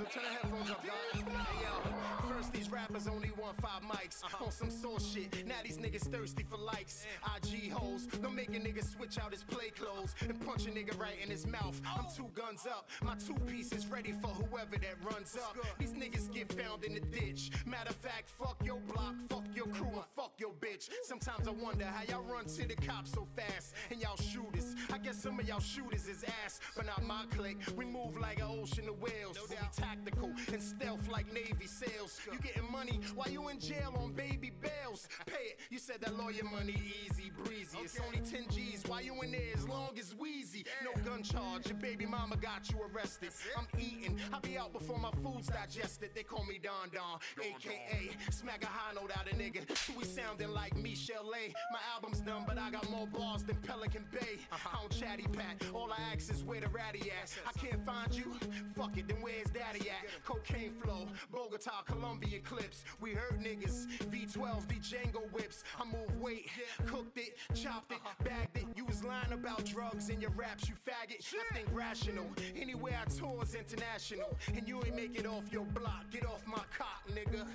Dizzle, turn the headphones up, dog. Hey, yo, first these rappers only want five mics on some source shit. Now these niggas thirsty for likes. IG hoes, don't make a nigga switch out his play clothes and punch a nigga right in his mouth. I'm two guns up, my two pieces ready for whoever that runs up. These niggas get found in the ditch. Matter of fact, fuck your block, fuck your crew, and fuck your bitch. Sometimes I wonder how y'all run to the cops so fast and y'all shooters. I guess some of y'all shooters is ass, but not my clique. We move like an ocean of whales. No doubt. Tactical and stealth like Navy SEALs. You getting money while you in jail on baby bails. Pay it. You said that lawyer money easy breezy. It's only 10 G's. Why you in there as long as Wheezy? No gun charge. Your baby mama got you arrested. I'm eating. I'll be out before my food's digested. They call me Don Don, aka smack a high note out a nigga. Till we sounding like Michel'le. My album's done, but I got more bars than Pelican Bay. I don't chatty pat. All I ask is where the ratty at. I can't find you. Fuck it, then where's daddy at? Cocaine flow, Bogota, Colombia clips. We heard niggas. V12, the Django whips. I move weight, cooked it, chopped it, bagged it. You was lying about drugs in your raps, you faggot. I think rational. Anywhere I tour is international. And you ain't make it off your block. Get off my cock, nigga.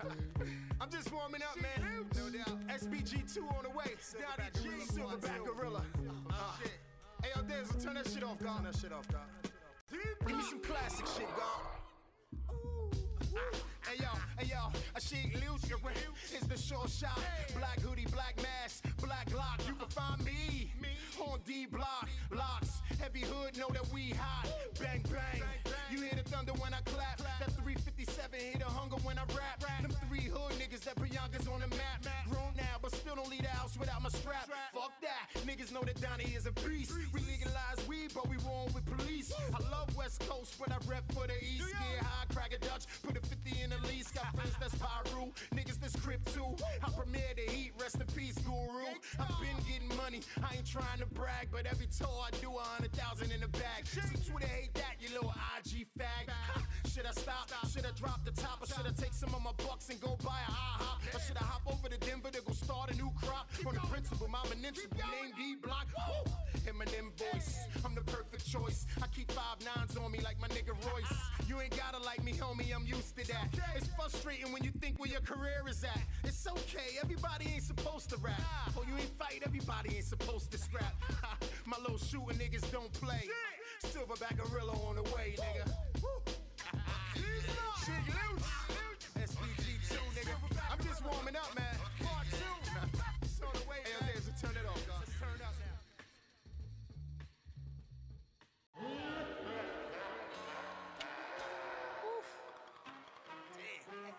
I'm just warming up, man. No doubt. SBG2 on the way. Daddy G, Silverback Gorilla. Uh, Hey, yo, Denzel, turn that shit off, God. Turn that shit off, God. Give me some classic shit, God. Hey yo, hey yo, a chic Lucifer is the short shot. Black hoodie, black mask, black lock. You can find me on D block. Locks, heavy hood, know that we hot. Bang, bang. You hear the thunder when I clap. That 357 hit the hunger when I rap. Them three hood niggas that Bianca's on the map. Grown still don't leave the house without my strap. Fuck that. Niggas know that Donnie is a beast. We legalize weed, but we wrong with police. I love West Coast, but I rep for the East. Get high, crack a Dutch, put a 50 in the lease. Got friends that's Pyru, niggas that's Crip too. I premiere the heat, rest in peace, Guru. I've been getting money, I ain't trying to brag, but every tour I do, a hundred thousand in the bag. So Twitter hate that, you little IG fag. Should I stop? Should I drop the top? Or should I take some of my bucks and go buy a IHOP? Or should I hop over to Denver to go start a new crop? On the principle, my municipal name D Block. Woo! Eminem voice, I'm the perfect choice. I keep five nines on me like my nigga Royce. You ain't gotta like me, homie, I'm used to that. It's frustrating when you think where your career is at. It's okay, everybody ain't supposed to rap. Oh, you ain't fight, everybody ain't supposed to scrap. my little shooting niggas don't play. Silverback gorilla on the way, nigga. Shit loose.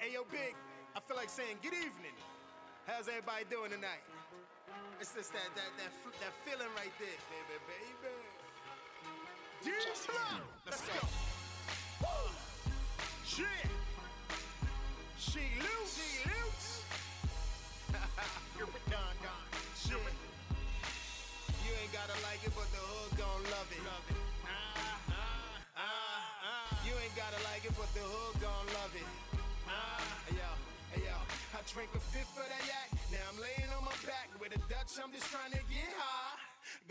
Hey, yo, Big, I feel like saying good evening. How's everybody doing tonight? It's just that that that, that feeling right there, baby, baby. Blood. Let's go. Woo. Shit. She loose. She loose. You're done, done. Shit. You ain't gotta like it, but the hood gon' love it. Love it. Ah, ah, ah, ah. You ain't gotta like it, but the hood gon' love it. Ah. I drink a fifth of that yak. Now I'm laying on my back with a Dutch. I'm just trying to get high.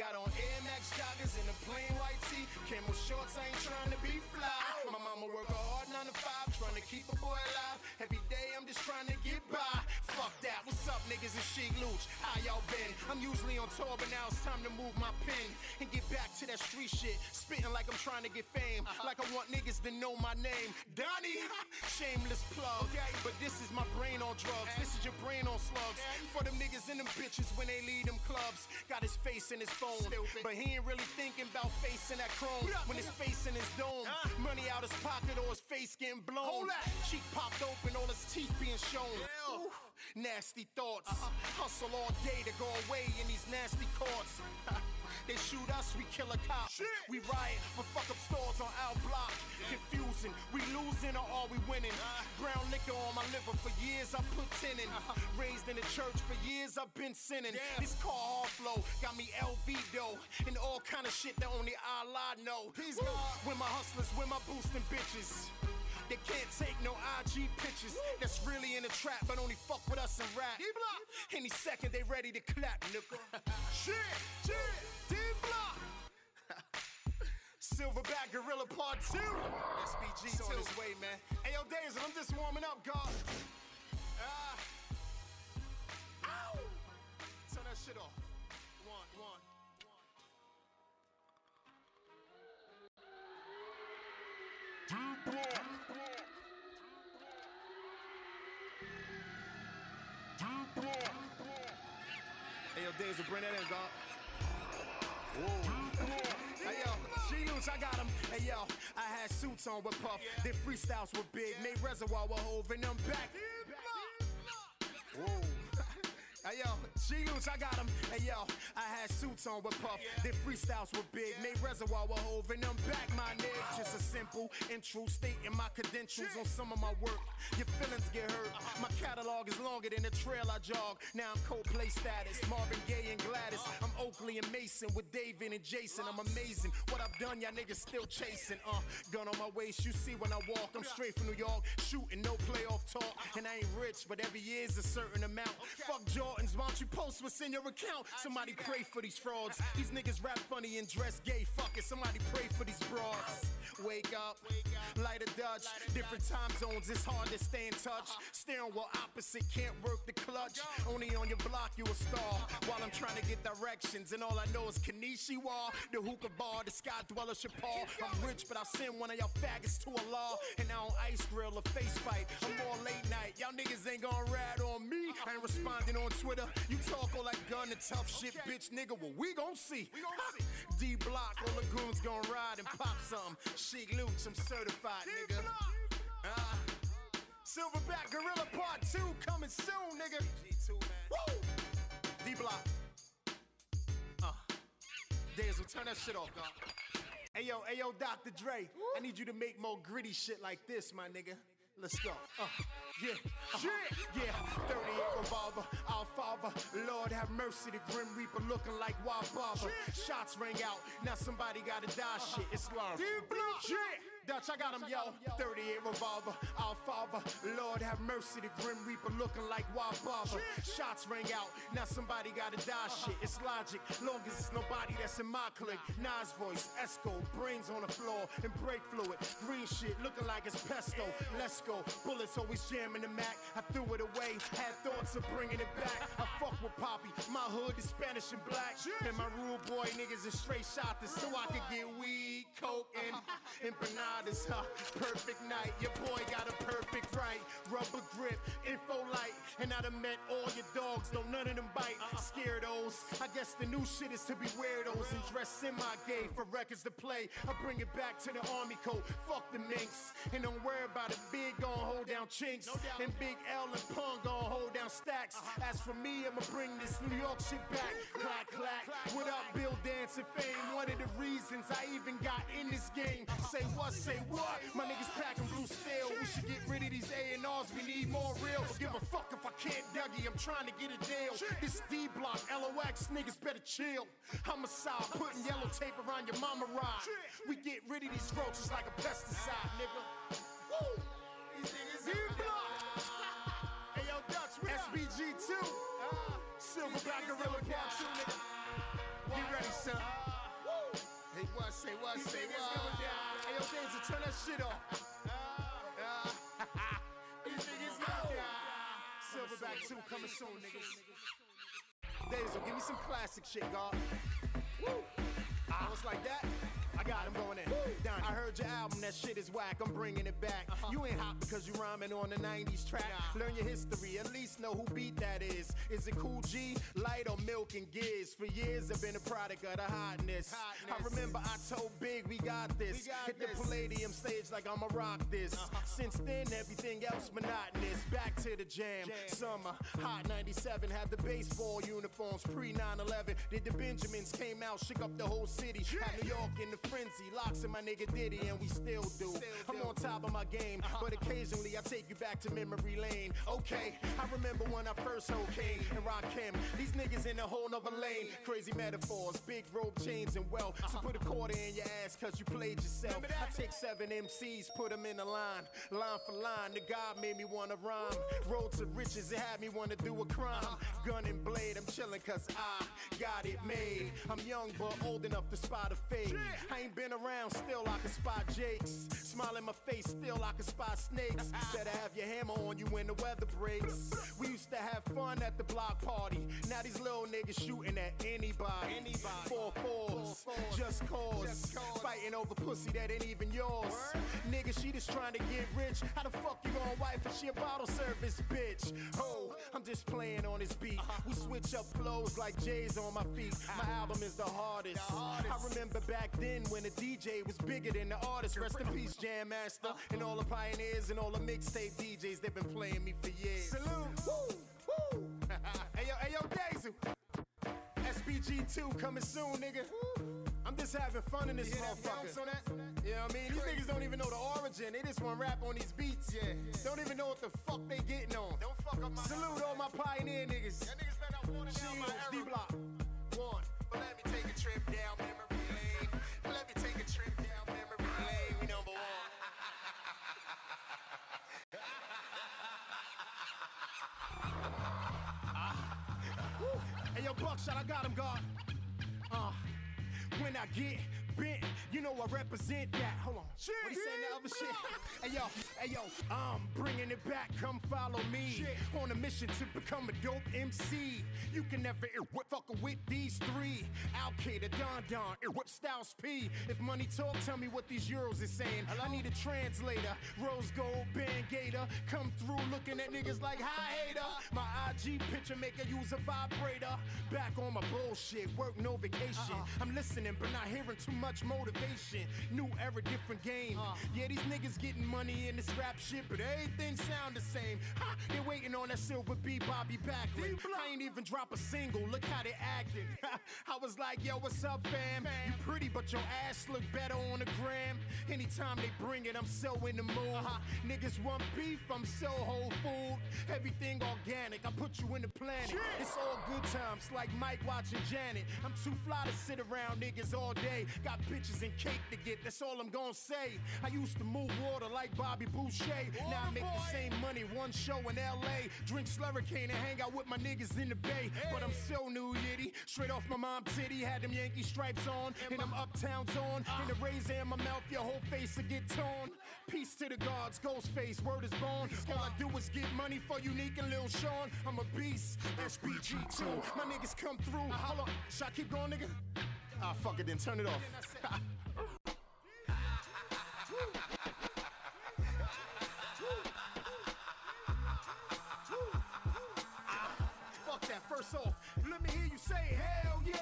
Got on Air Max joggers and a plain white tee. Camel shorts, I ain't trying to be fly. My mama work a hard nine to five, trying to keep a boy alive. Every day I'm just trying to get by. Fuck that. What's up, niggas? It's Sheek Louch. How y'all been? I'm usually on tour, but now it's time to move my pen and get back to that street shit. Spitting like I'm trying to get fame, uh-huh. like I want niggas to know my name. Donnie, shameless plug. But this is my brain on drugs. This is your brain on slugs. For them niggas and them bitches when they leave them clubs. Got his face in his phone, but he ain't really thinking about facing that chrome when his face in his dome. Money out his pocket or his face getting blown. Cheek popped open, all his teeth being shown. Ooh, nasty thoughts. Hustle all day to go away in these nasty courts. they shoot us, we kill a cop. We riot, but fuck up stores on our block. Confusing, we losing or are we winning? Brown liquor on my liver for years, I put tin in. Raised in the church for years, I've been sinning. This car flow got me LV though, and all kind of shit that only Allah know. Woo. When my hustlers, when my boosting bitches. They can't take no IG pictures. That's really in the trap, but only fuck with us and rap. Any second they ready to clap, nigga. shit, shit, D block. Silverback Gorilla Part 2. SBG it's on its way, man. Hey, yo, Daisy, I'm just warming up, God. Ah. Ow! Turn that shit off. One, one. Hey, yo, Daisy, bring that in, God. Whoa. Hey, yo, she loose, I got him. Hey, yo, I had suits on with Puff. Then freestyles were big. Made reservoir with Hov and I'm back. Whoa. Hey yo, she loose, I got him. Hey yo, I had suits on with Puff. Then freestyles were big. Made reservoir with Hov and I'm back, my nigga. Uh-huh. Just a simple intro stating my credentials on some of my work. Your feelings get hurt. Uh-huh. My catalog is longer than the trail I jog. Now I'm Coldplay status. Marvin Gaye and Gladys. Uh-huh. I'm Oakley and Mason with David and Jason. I'm amazing. What I've done, y'all niggas still chasing. Uh, gun on my waist, you see when I walk. I'm straight from New York, shooting no playoff talk. And I ain't rich, but every year's a certain amount. Fuck George Jordans, why don't you post what's in your account? Somebody pray for these frauds. These niggas rap funny and dress gay. Fuck it, somebody pray for these broads. Wake up, light a Dutch. Different time zones, it's hard to stay in touch. Steering wheel opposite, can't work the clutch. Only on your block, you a star. While I'm trying to get directions, and all I know is Kanishiwa, the hookah bar, the sky dweller Chapal. I'm rich, but I'll send one of y'all faggots to a law. And I don't ice grill a face fight. I'm more late night. Y'all niggas ain't gonna rat on me. I ain't responding on Twitter. You talk all that gun and tough shit, bitch, nigga. Well, we gon' see. D block, all the goons gon' ride and pop some. Sheek Louch, I'm certified, nigga. Uh, Silverback Gorilla Part 2 coming soon, nigga. G2, man. Woo! D block. Uh, Dazzle, turn that shit off, God. Hey yo, hey yo, Dr. Dre. I need you to make more gritty shit like this, my nigga. Let's go. Uh, yeah, uh-huh. yeah, yeah. 38 revolver, our father. Lord have mercy, the Grim Reaper looking like Wild Barber. Shots rang out, now somebody gotta die. Shit, it's love. Yeah. Dutch, I got him, yo. 38 revolver, our father. Lord have mercy, the Grim Reaper looking like Wild Barber. Shots rang out, now somebody gotta die. Shit, it's logic. Long as it's nobody that's in my clique. Nas voice, Esco, brains on the floor, and brake fluid. Green shit looking like it's pesto. Let's go. Bullets always jamming the Mac. I threw it away, had thoughts of bringing it back. I fuck with Poppy. My hood is Spanish and black. And my rule boy niggas is straight shot so I could get weed, coke, and Huh? Perfect night. Your boy got a perfect right. Rubber grip, info light. And I done met all your dogs, though none of them bite. Scaredos. I guess the new shit is to be weirdos and dress semi-gay for records to play. I bring it back to the army coat. Fuck the minks. And don't worry about it. Big gon' hold down chinks. And Big L and Pun gon' hold down stacks. As for me, I'ma bring this New York shit back. Fame? One of the reasons I even got in this game. Say what, say what? My niggas packing blue steel. We should get rid of these A&Rs. We need more real. Give a fuck if I can't Dougie. I'm trying to get a deal. This D block, LOX, niggas better chill. Homicide, putting yellow tape around your mama ride. We get rid of these roaches like a pesticide, nigga. Woo! These niggas D block. Hey yo, Dutch, SBG 2. Uh, Silverback Gorilla Part 2, nigga. Get ready, son. Woo! Hey, what, say what, say what. Hey yo, Daisy, turn that shit off. These niggas know. Silverback 2 coming soon, niggas. Daisy, give me some classic shit, God. Woo! Ah, it's like that. I got him going in. Down. I heard your album, that shit is whack. I'm bringing it back. You ain't hot because you rhyming on the 90s track. Learn your history, at least know who beat that is. Is it Cool G, Light, or Milk and Giz? For years, I've been a product of the hotness. I remember I told Big, we got this. Hit the Palladium stage like I'ma rock this. Since then, everything else monotonous. Back to the jam. Summer, hot 97, had the baseball uniforms pre 9 11. Did the Benjamins came out, shook up the whole city. Had New York in the frenzy, LOX in my nigga Diddy, and we still do. I'm on top of my game, uh-huh. but occasionally I take you back to memory lane. Okay, I remember when I first heard Kane and Rakim. These niggas in a whole nother lane. Crazy metaphors, big rope chains and wealth. So uh-huh. put a quarter in your ass cause you played yourself. I take seven MCs, put them in a line, line for line. The God made me wanna rhyme. Road to riches, it had me wanna do a crime. Uh-huh. Gun and blade, I'm chilling cause I got it made. I'm young but old enough to spot a fade. I ain't been around, still I can spot jakes. Smile in my face, still I can spot snakes. Better have your hammer on you when the weather breaks. We used to have fun at the block party. Now these little niggas shooting at anybody. Anybody. Four fours, just cause. Fighting over pussy that ain't even yours. Nigga, she just trying to get rich. How the fuck you gonna wife if she a bottle service bitch? Oh, I'm just playing on this beat. We switch up flows like J's on my feet. My album is the hardest. I remember back then when the DJ was bigger than the artist. Rest in peace, Jam Master, and all the pioneers and all the mixtape DJs. They've been playing me for years. Salute. Woo, woo. hey yo, hey yo, Daisy. SBG2 coming soon, nigga. I'm just having fun in this motherfucker. On that? You know what I mean? These niggas don't even know the origin. They just want to rap on these beats. Yeah. Don't even know what the fuck they getting on. Don't fuck up my Salute all my pioneer niggas. Y'all niggas down my D block. One. But let me take a trip down memory. Let me take a trip down memory lane. We number one. Hey yo, Buckshot, I got him, God. Uh, when I get bent, you know I represent that. Hold on. Shit, what he saying the other shit? hey yo, hey yo, I'm bringing it back. Come follow me. Shit. On a mission to become a dope MC. You can never whip fucking with these three. Al Qaeda, Don Don, whip Styles P. If money talk, tell me what these euros is saying. Hello? I need a translator. Rose gold band gator. Come through looking at niggas like hi hater. My IG picture maker use a vibrator. Back on my bullshit, work no vacation. Uh-uh. I'm listening, but not hearing too much motivation. New era, different game. Uh. Yeah, these niggas getting money in this rap shit, but everything sound the same. Ha, they waiting on that silver B Bobby Backlund. I ain't even drop a single. Look how they acting. I was like, yo, what's up, fam? You pretty, but your ass look better on the gram. Anytime they bring it, I'm so in the mood. Uh-huh. Niggas want beef, I'm so whole food. Everything organic, I put you in the planet. It's all good times, like Mike watching Janet. I'm too fly to sit around niggas all day. Got bitches and cake to get, that's all I'm gonna say. I used to move water like Bobby Boucher. Water now I make boy. the same money, one show in LA. Drink Slurricane and hang out with my niggas in the Bay. Hey. But I'm so new yitty. Straight off my mom titty, had them Yankee stripes on. And, and I'm uptown on. Uh. And the razor in my mouth, your whole face will get torn. Peace to the gods, ghost face, word is born. All I do is get money for Unique and Lil Sean. I'm a beast, SBG2. My niggas come through. Uh, hold on, should I keep going, nigga? Ah, fuck it, then turn it off. fuck that, first off, let me hear you say hell yeah.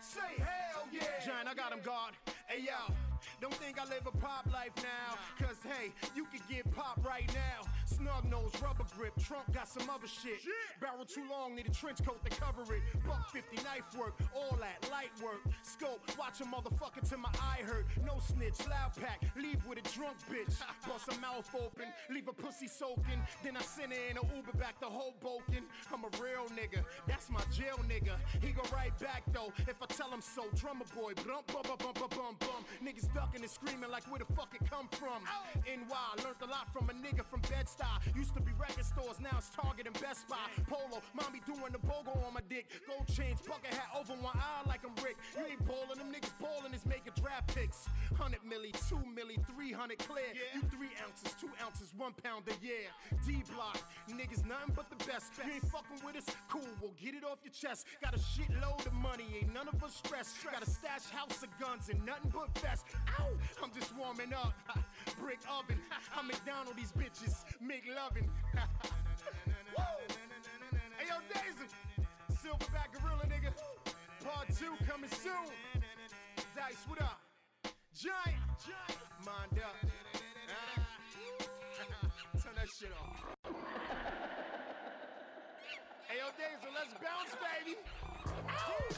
Say hell yeah. Giant, I got him, God. Hey, yo. Don't think I live a pop life now. Cause hey, you can get pop right now. Snug nose, rubber grip, trunk got some other shit. Barrel too long, need a trench coat to cover it. Buck 50 knife work, all that light work. Scope, watch a motherfucker till my eye hurt. No snitch, loud pack, leave with a drunk bitch. Bust a mouth open, leave a pussy soaking. Then I send her in a Uber back to Hoboken. I'm a real nigga, that's my jail nigga. He go right back though, if I tell him so. Drummer boy, bum bum bum bum bum bum. Niggas ducking and screaming like where the fuck it come from. NY, learned a lot from a nigga from Bed-Stuy. Used to be record stores, now it's Target and Best Buy. Polo, mommy doing the bogo on my dick. Gold chains, bucket hat over one eye like I'm Rick. You ain't ballin', them niggas ballin' is making draft picks. 100 milli, 2 milli, 300 clear. You 3 ounces, 2 ounces, 1 pound a year. D block, niggas nothing but the best. You ain't fucking with us? Cool, we'll get it off your chest. Got a shitload of money, ain't none of us stressed. Got a stash house of guns and nothing but vest. Ow! I'm just warming up. Brick oven. I McDonald these bitches. Make loving. hey yo, Daisy. Silverback Gorilla nigga. Part two coming soon. Dice, what up? Giant. Mind up. Ah. Turn that shit off. hey yo, Daisy, let's bounce, baby. Ow!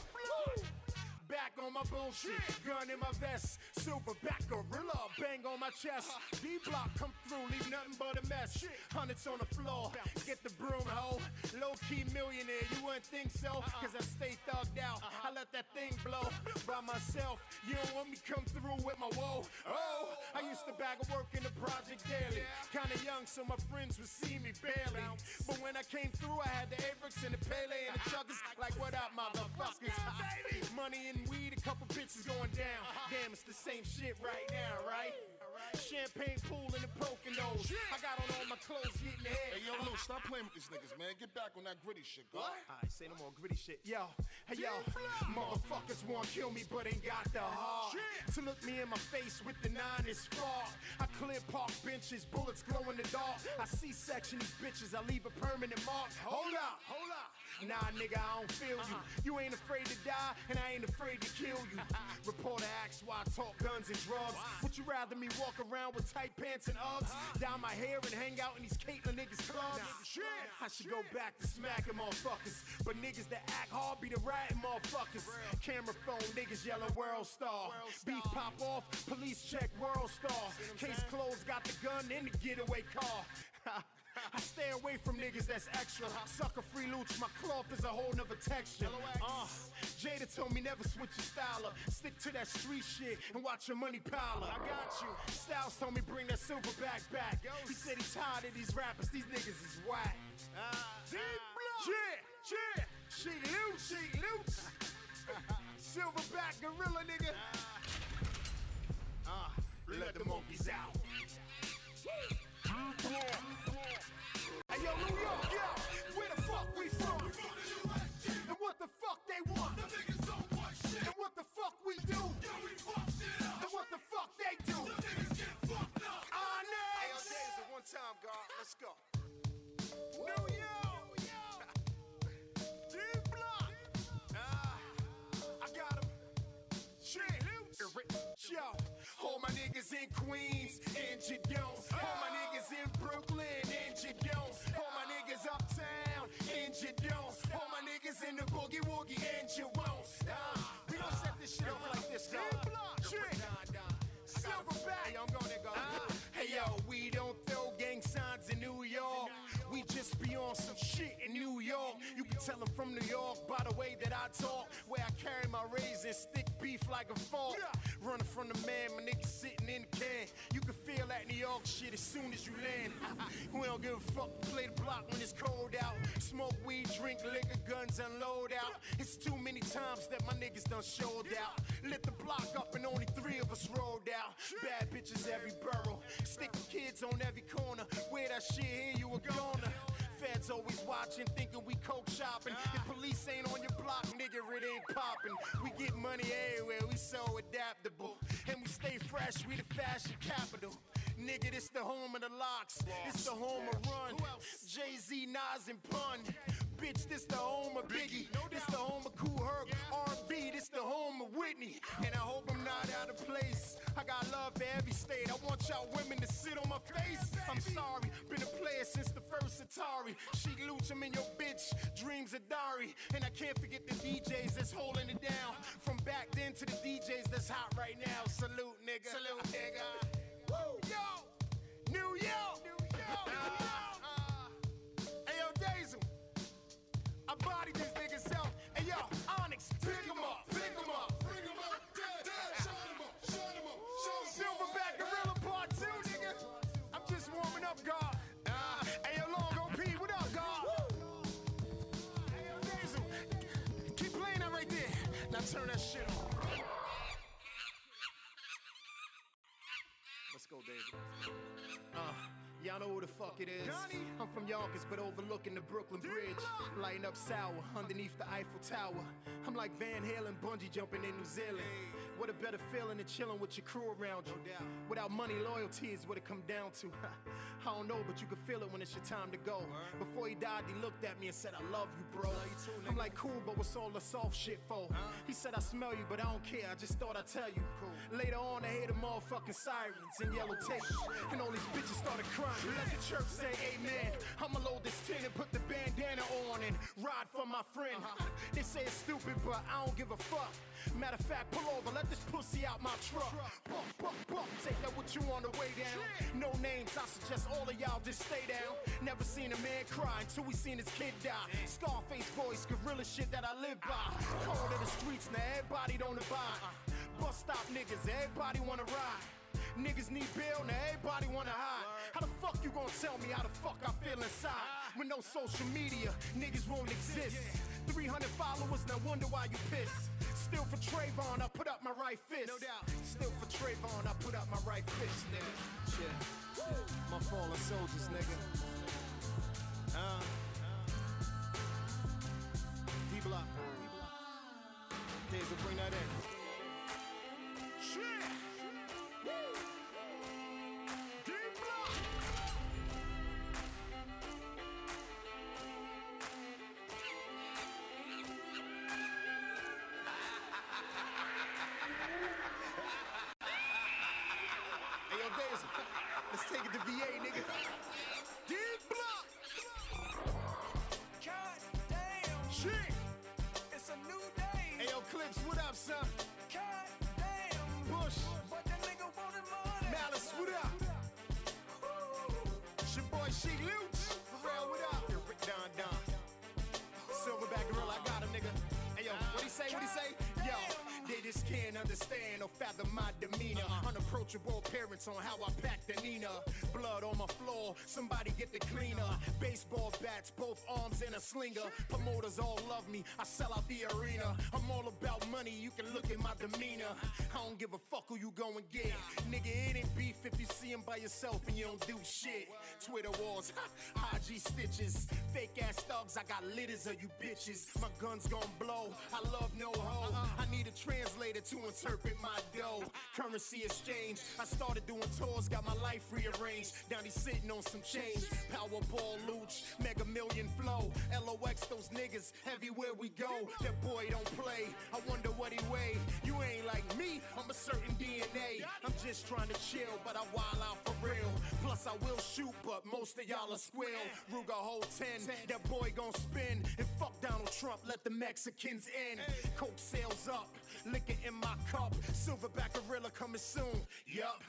On my bullshit. Gun in my vest, silverback gorilla, bang on my chest. D block come through, leave nothing but a mess. Hundreds on the floor, get the broom hoe. Low key millionaire, you wouldn't think so, cause I stay thugged out. I let that thing blow by myself. You don't want me come through with my woe. Oh, I used to bag of work in the project daily. Kinda young, so my friends would see me barely. But when I came through, I had the Avics and the Pele and the Chuckers. Like, what up, motherfuckers? Money and weed, a couple bitches going down. Damn, it's the same shit right now, right? Champagne pool in the broken nose. I got on all my clothes getting ahead. Hey, yo, Lou, uh-huh. stop playing with these niggas, man. Get back on that gritty shit, go. Alright, say no more gritty shit. Yo, hey yo, motherfuckers want to kill me, but ain't got the heart to look me in my face with the nine and spark. I clear park benches, bullets glow in the dark. I see section these bitches, I leave a permanent mark. Hold up, hold up. Nah, nigga, I don't feel you. You ain't afraid to die, and I ain't afraid to kill you. Reporter asks why I talk guns and drugs. Would you rather me walk around with tight pants and Uggs, down my hair and hang out in these Caitlyn niggas clubs? I should go back to smacking motherfuckers, but niggas that act hard be the ratting motherfuckers. Camera phone niggas yelling world star. Beef pop off, police check world star. Case closed, got the gun in the getaway car. I stay away from niggas that's extra. Sucker free looch, my cloth is a whole nother texture. Uh, Jada told me never switch your style up. Stick to that street shit and watch your money pile up. I got you. Styles told me bring that silverback back. He said he tired of these rappers, these niggas is whack. Yeah, yeah, she loot, she loot. Silverback gorilla nigga. Uh, let the monkeys out. Deep Hey yo, New York, yo, where the fuck we from? And what the fuck they want? And what the fuck we do? And what the fuck they do? Ah, next. one time, God. Let's go. New York. Ah, I got 'em. Shit. Yo, all my niggas in Queens and you in the boogie woogie and you won't. Ah, we don't set this shit up like this, dog. Shit. Silverback. Hey, I'm going to go. Hey, yo, we don't be on some shit in New York. You can tell I'm from New York by the way that I talk. Where I carry my razor, stick beef like a fork. Running from the man, my nigga sitting in the can. You can feel that New York shit as soon as you land. we don't give a fuck, play the block when it's cold out. Smoke weed, drink liquor, guns unload out. It's too many times that my niggas done showed out. Lit the block up and only three of us rolled out. Bad bitches every borough. Stick kids on every corner. Where that shit here, you a goner. Feds always watching, thinking we coke shopping. Ah. If police ain't on your block, nigga, it ain't popping. We get money everywhere, we so adaptable. Oh. And we stay fresh, we the fashion capital. Nigga, this the home of the LOX. It's the home of Run. Jay Z, Nas, and Pun. Bitch, this the home of Biggie. This the home of Kool Herc. R&B, this the home of Whitney. And I hope I'm not out of place. I got love for every state. I want y'all women to sit on my face. I'm sorry, been a player since the first Atari. She I'm in your bitch. Dreams of Dari. And I can't forget the DJs that's holding it down. From back then to the DJs that's hot right now. Salute, nigga. Salute, nigga. Woo, yo. New York. Hey, yo, Daisy. I bodied these niggas out. Hey, yo, Onyx, pick 'em up, pick 'em up. Silverback Gorilla Part 2, nigga. I'm just warming up, God. Uh, hey, yo, Long P, what up, God? Hey, yo, Daisy, keep playing that right there. Now turn that shit on. Y'all know who the fuck it is. I'm from Yonkers, but overlooking the Brooklyn Bridge. Lighting up sour underneath the Eiffel Tower. I'm like Van Halen bungee jumping in New Zealand. What a better feeling than chilling with your crew around you. Without money, loyalty is what it come down to. I don't know, but you can feel it when it's your time to go. Before he died, he looked at me and said, I love you, bro. I'm like, cool, but what's all the soft shit for? He said, I smell you, but I don't care. I just thought I'd tell you. Later on, I hear the motherfucking sirens and yellow tape. And all these bitches started crying. Let the church say amen. I'ma load this tin and put the bandana on and ride for my friend. They say it's stupid, but I don't give a fuck. Matter of fact, pull over, let this pussy out my truck. Bump, bump, bump, take that with you on the way down. No names, I suggest all of y'all just stay down. Never seen a man cry until we seen his kid die. Scarface voice, gorilla shit that I live by. Cold in the streets, now everybody don't abide. Bus stop niggas, everybody wanna ride. Niggas need bail, now everybody wanna hide. How the fuck you gonna tell me how the fuck I feel inside? With no social media, niggas won't exist. 300 followers, no wonder why you pissed. Still for Trayvon, I put up my right fist. No doubt. Still for Trayvon, I put up my right fist, nigga. Yeah. My fallen soldiers, nigga. Uh. D-Block. Days will bring that in. Shit. What up, son? God damn, Bush. but that nigga wanted money. Malice, what up? It's your boy, Sheek Louch. Pharrell, what up? Yo, Rick Don Don. Silverback Gorilla, I got him, nigga. Hey, yo, what he say, what he say? Yo, they just can't understand or fathom my demeanor. Uh-huh. Unapproachable appearance on how I pack the Nina. Blood on my floor, somebody get the cleaner. Baseball bats, both arms in a slinger. Promoters all love me, I sell out the arena. I'm all about money, you can look at my demeanor. I don't give a fuck who you go and get. Nigga, it ain't beef if you see him by yourself and you don't do shit. Oh, Twitter wars, IG stitches. Fake ass thugs, I got litters of you bitches. My gun's gon' blow, I love no hoe. Uh-huh. I need a translator to interpret my dough. Currency exchange, I started doing tours, got my life rearranged. Now he's sitting on some change. Powerball looch, mega million flow. LOX, those niggas, everywhere we go. That boy don't play, I wonder what he weigh. You ain't like me, I'm a certain DNA. I'm just trying to chill, but I wild out for real. Plus, I will shoot, but most of y'all are squill. Ruger hold 10, that boy gon' spin. And fuck Donald Trump, let the Mexicans in. Coke sales up, liquor in my cup. Silverback gorilla coming soon. Yup.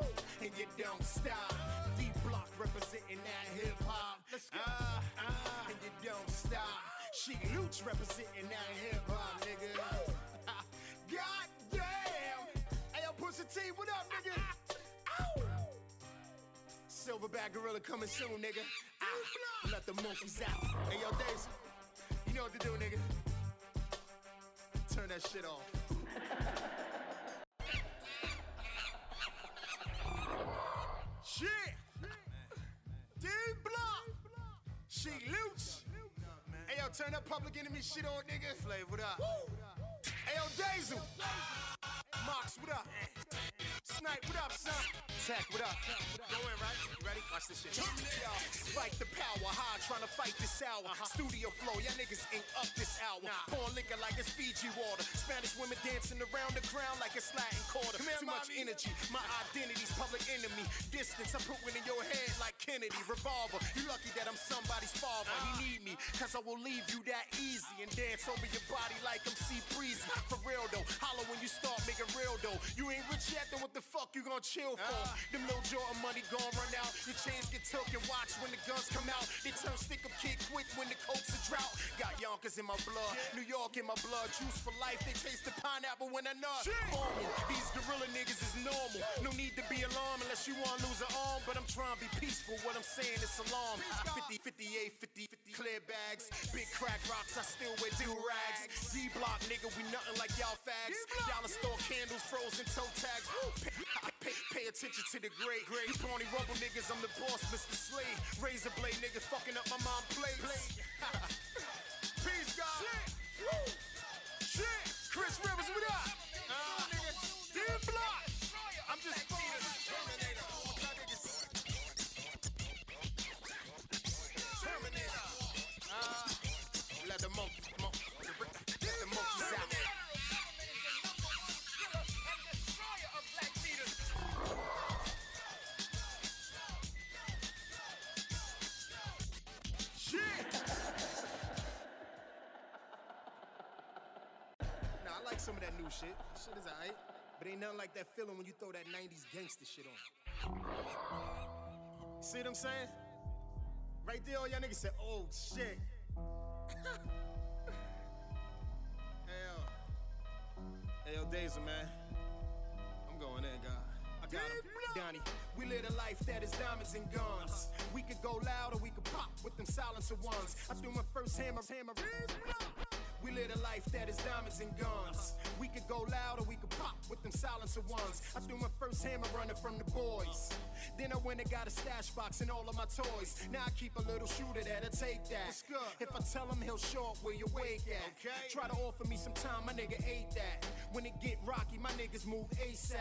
and you don't stop. D Block representing that hip hop. Let's go. Ah, ah, and you don't stop. Sheek Louch representing that hip hop, nigga. God damn. Hey, yo, Pusha T, what up, nigga? Silverback gorilla coming soon, nigga. Ah, let the monkeys out. Hey, yo, Daisy, you know what to do, nigga. Turn that shit off. Shit! D Block! Sheek Louch! Hey, yo, turn that public enemy shit on, nigga. Flav, what up? Hey, yo, Mox, what up? Snipe, what up, son? Tech, what up? Go in, right? You ready? Watch this shit. Yo, fight the power, high, trying to fight this hour. Studio flow, y'all niggas ain't up this hour. Pouring liquor like it's Fiji water. Spanish women dancing around the ground like it's Latin quarter. Too much energy, my identity's public enemy. Distance, I put one in your head like Kennedy. Revolver, you lucky that I'm somebody's father. He need me, cause I will leave you that easy and dance over your body like I'm C Breezy. For real though, holler when you start making real dough. You ain't rich yet, then what the fuck you gonna chill for? Them little Jordan money gon' run out. Your chains get took and watch when the guns come out. They turn stick up kid quick when the coke's a drought. Got Yonkers in my blood, New York in my blood. Juice for life, they taste the pineapple when I nut. Formal, these gorilla niggas is normal. No need to be alarmed unless you wanna lose an arm. But I'm trying to be peaceful. What I'm saying is alarm. 50, 58, 50, 50 clear bags. Big crack rocks, I still wear do rags. D block nigga, we nothing like y'all fags. Y'all a store candles, frozen toe tags. Pay, pay, pay attention to the great. You pony rumble niggas, I'm the boss, Mr. Slade. Razor blade niggas fucking up my mom plate. Peace, God. Woo. Shit. Chris Rivers, what up? Shit. Shit is alright. But ain't nothing like that feeling when you throw that 90s gangster shit on. See what I'm saying? Right there, all y'all niggas said, oh shit. Hell. Hey, yo, Daisy, man. I'm going in, God. I got him. Donnie, we live a life that is diamonds and guns. We could go loud or we could pop with them silencer ones. I threw my first hammer, hammer. We live a life that is diamonds and guns. We could go loud or we could pop with them silencer ones. I threw my first hammer running from the boys. Then I went and got a stash box and all of my toys. Now I keep a little shooter that'll take that. If I tell him he'll show up where you wake at. Okay. Try to offer me some time, my nigga ate that. When it get rocky, my niggas move ASAP.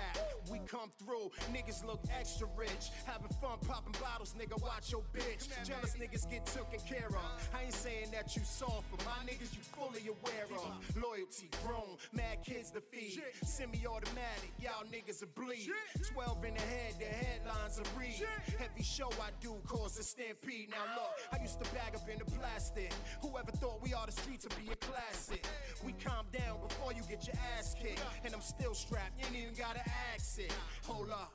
We come through, niggas look extra rich. Having fun popping bottles, nigga, watch your bitch. Jealous niggas get taken care of. I ain't saying that you soft, but my niggas you fully aware of. Loyalty grown, mad kids to feed. Semi-automatic, y'all niggas are bleed. 12 in the head, the headlines are read. Every show I do cause a stampede. Now look, I used to bag up in the plastic. Whoever thought we are the streets would be a classic. We calm down before you get your ass kicked. And I'm still strapped, you ain't even gotta ask it. Hold up.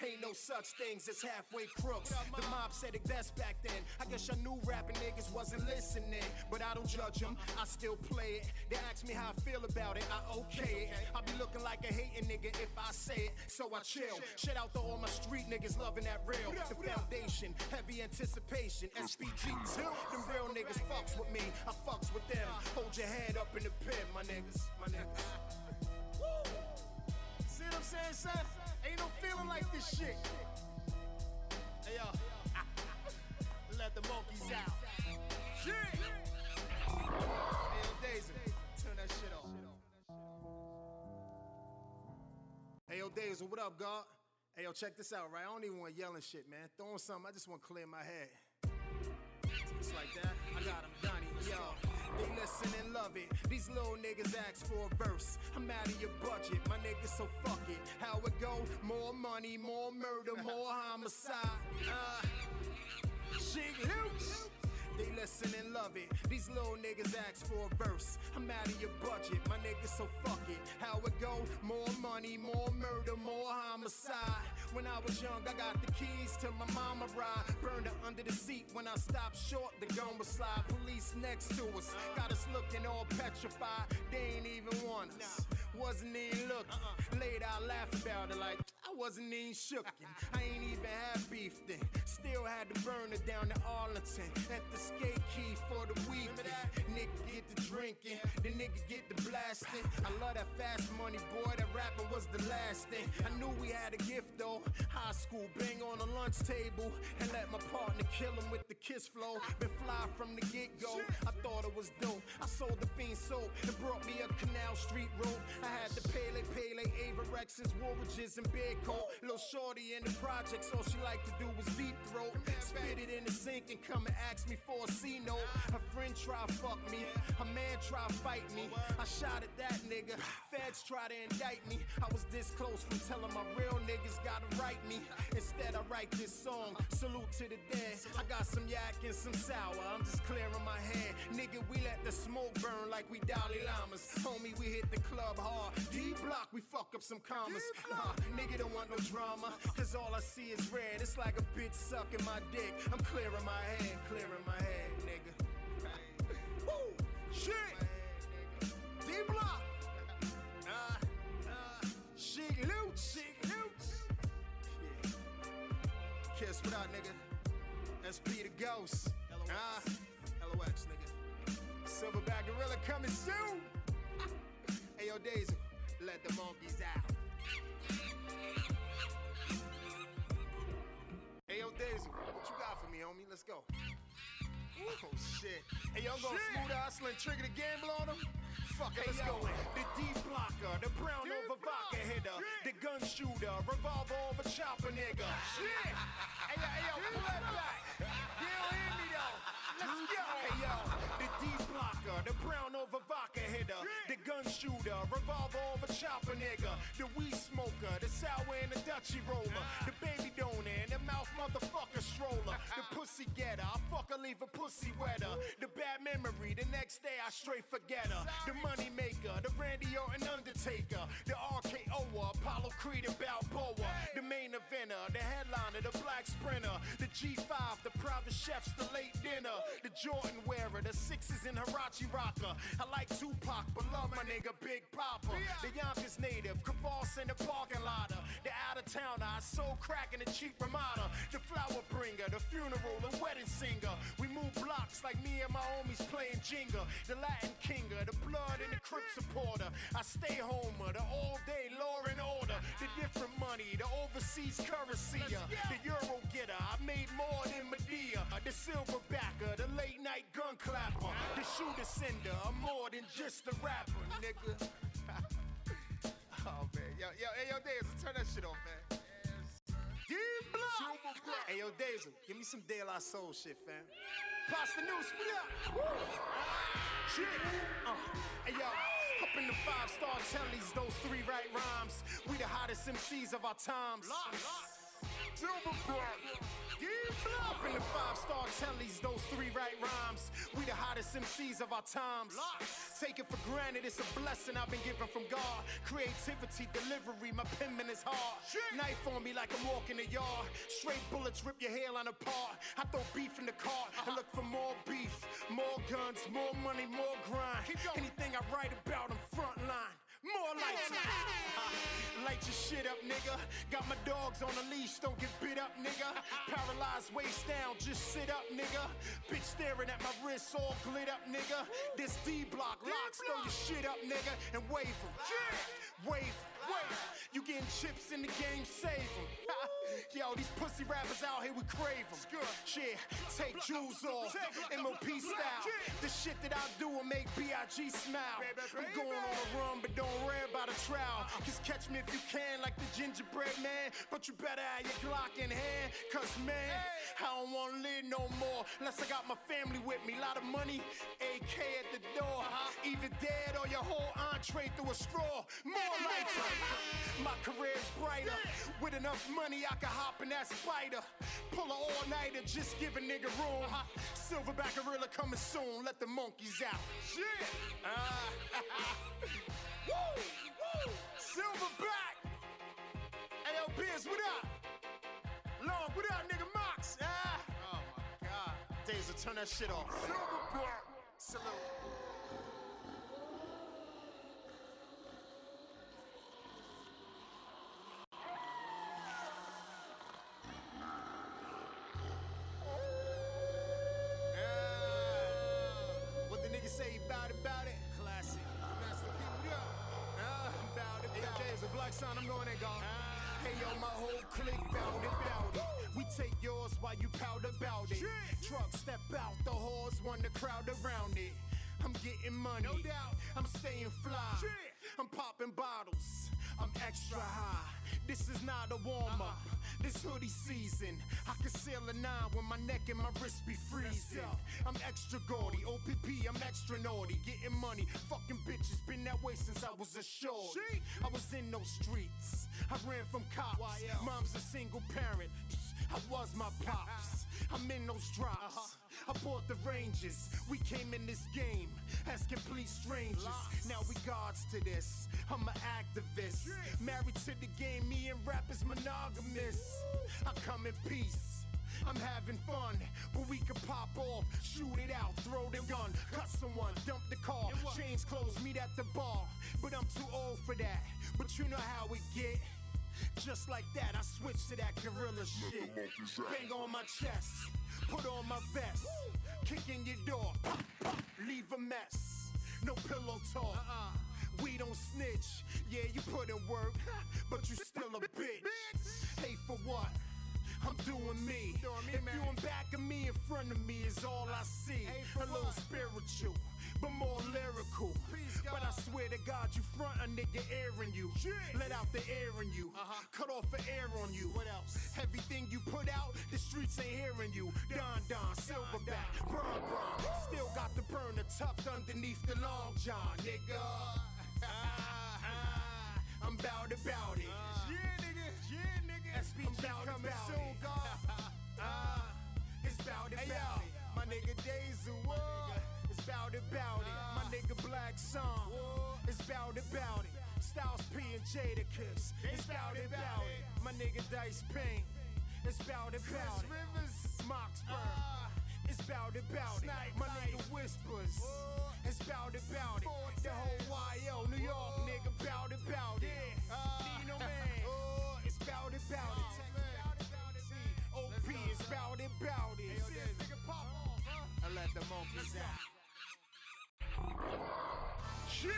Ain't no such things as halfway crooks. The mob said it best back then. I guess I knew rapping niggas wasn't listening. But I don't judge them, I still play it. They ask me how I feel about it, I okay it. I be looking like a hating nigga if I say it, so I chill. Shout out to all my street niggas loving that real. The foundation, heavy anticipation, SPG2. Them real niggas fucks with me, I fucks with them. Uh. Hold your head up in the pen, my niggas, my niggas. Woo! See what I'm saying, son? Ain't no feeling like this shit. Hey, yo. Let the monkeys out. Shit! Hey, yo, Daisy, turn that shit off. Hey, yo, Daisy, what up, God? Hey, yo, check this out, right? I don't even want yelling shit, man. Throwing something, I just want to clear my head. Just like that. I got him, Donnie. Yo, they listen and love it. These little niggas ask for a verse. I'm out of your budget, my niggas, so fuck it. How it go? More money, more murder, more homicide. Uh, love it. These little niggas ask for a verse. I'm out of your budget, my niggas, so fuck it. How it go? More money, more murder, more homicide. When I was young, I got the keys to my mama ride. Burned her under the seat when I stopped short. The gun was slide. Police next to us. Got us looking all petrified. They ain't even want us. I wasn't even looking. Later, I laughing about it like I wasn't even shookin'. I ain't even had beef then. Still had to burn it down to Arlington. At the skate key for the weekend. Nigga get the drinking, the nigga get the blasting. I love that fast money, boy. That rapping was the last thing. I knew we had a gift though. High school, bang on the lunch table. And let my partner kill him with the kiss flow. Been fly from the get go. I thought it was dope. I sold the fiend soap and brought me a Canal Street rope. I had the Pelle Pelle, Ava Rexes, Woolridges, and Big Coat. Shorty in the projects, all she liked to do was deep throat. Spit it in the sink and come and ask me for a C note. Her friend try fuck me, her man try fight me. I shot at that nigga. Feds try to indict me. I was this close from telling my real niggas gotta write me. Instead, I write this song. Salute to the dead. I got some yak and some sour. I'm just clearing my head. Nigga, we let the smoke burn like we Dalai Lamas. Homie, we hit the club hard. D block, we fuck up some commas. Nah, nigga don't want no drama. Cause all I see is red. It's like a bitch sucking my dick. I'm clearing my head, clearing my head, nigga. Woo! Shit! D block! Uh, uh, Shig loot, loot. Yeah. Kiss, what up, nigga? SP the ghost. Ah, LOX, nigga. Silverback Gorilla coming soon. Hey, yo, Daisy, let the monkeys out. Hey, yo, Daisy, what you got for me, homie? Let's go. Oh, shit. Hey, yo, I'm gonna smooth hustle and trigger the gamble on him? Fuck it, let's go. The D blocker, the brown over vodka hitter, the gun shooter, revolver over chopper nigga. Shit! Hey, yo, hey, yo, pull that back. You don't hear me, though. Let's go. Hey, yo, the D blocker, the brown over vodka hitter, gun shooter, revolver over chopper nigga, the weed smoker, the sour and the Dutchie roller, the baby donor, and the mouth motherfucker stroller, the pussy getter, I fuck her, leave a pussy wetter, the bad memory, the next day I straight forget her, the money maker, the Randy Orton Undertaker, the RKO, Apollo Creed and Balboa, the main eventer, the headliner, the black sprinter, the G5, the private chefs, the late dinner, the Jordan wearer, the sixes and Huarache rocker. I like Tupac, but love my nigga Big Papa. The Yonkers native, Kavos in the parking lot. The out of towner, I sold crack in the cheap Ramada. The flower bringer, the funeral, the wedding singer. We move blocks like me and my homies playing Jenga. The Latin kinger, the blood and the crip supporter. I stay homer, the all day law and order. The different money, the overseas currency, the euro getter. I made more than Madea, the silverbacker, the late night gun clapper, the shooter sender. I'm more than just a rapper, nigga. oh man, yo, yo, hey, yo, Days, turn that shit off, man. D-Block. Hey, yo, Daisy, give me some De La Soul shit, fam. Pass the news, split up. Woo. Shit. Uh, hey, yo, up in the five-star tellies, those three right rhymes. We the hottest MCs of our times. Silverback. Up in the five-star tellies, those three right rhymes. We the hottest MCs of our times. Take it for granted, it's a blessing I've been given from God. Creativity, delivery, my penman is hard. Knife on me like I'm walking the yard. Straight bullets rip your hairline apart. I throw beef in the cart and look for more beef, more guns, more money, more grind. Anything I write about, I'm front line. More lights. Light your shit up, nigga. Got my dogs on a leash, don't get bit up, nigga. Paralyzed waist down, just sit up, nigga. Bitch staring at my wrists, all glit up, nigga. This D block locks, throw your shit up, nigga, and wave 'em. Wave 'em, 'em. You getting chips in the game, save 'em. Yo, these pussy rappers out here, we crave 'em. Shit, take jewels off, MOP style. The shit that I do will make B.I.G. smile. I'm going on a run, but don't worry about a trial. Just catch me if you can, like the gingerbread man. But you better have your Glock in hand, cause man, I don't wanna live no more unless I got my family with me. Lot of money, AK at the door. Either dead or your whole entree through a straw. More lights. My career's brighter. With enough money, I can hop in that spider. Pull a all nighter, just give a nigga room. Silverback gorilla coming soon. Let the monkeys out. Shit. Ah. Woo! Woo! Silverback. Hey, yo, Biz, what up? Long, what up, nigga? Mox. Ah. Oh my God. Days to turn that shit off. Silverback. Salute. Take yours while you pout about it. Truck step out, the horse want the crowd around it. I'm getting money, no doubt. I'm staying fly. I'm popping bottles. I'm extra high. This is not a warm up. This hoodie season, I can sail a nine when my neck and my wrist be freezing. I'm extra gaudy, OPP, I'm extra naughty. Getting money, fucking bitches, been that way since I was a short. I was in those streets, I ran from cops. Mom's a single parent, I was my pops. I'm in those drops. I bought the Rangers. We came in this game as complete strangers. Now we gods to this. I'm an activist. Married to the game, me and rap is monogamous. I come in peace. I'm having fun, but we can pop off, shoot it out, throw the gun, cut someone, dump the car, change clothes, meet at the bar. But I'm too old for that. But you know how we get. Just like that, I switch to that gorilla shit. Bang on my chest, put on my vest, kick in your door, pop, pop, leave a mess. No pillow talk. Uh-uh. We don't snitch. Yeah, you put in work, but you still a bitch. Hey, for what? I'm doing me. If you in back of me, in front of me is all I see. A little spiritual, but more lyrical. But I swear to God, you front a nigga airing you. Let out the air in you. Cut off the air on you. What else? Everything you put out, the streets ain't hearing you. Don Don, Silverback, Bron Bron. Still got the burner tucked underneath the long john, nigga. Ah, ah, I'm bout about it. SBG coming soon, God. Ah, it's bout about it. My nigga Daisy, what? It's bout about it. My nigga Black Sun. It's bout about it. Styles P and Jadakiss. It's bout about it. My nigga Dice Payne. It's bout about it. Rivers. Moxburg. It's bout about it. My nigga Whispers. It's bout about it. The whole YO, New York nigga, bout about it. Nino man. OP is bout it. I let the monkeys out. Shit!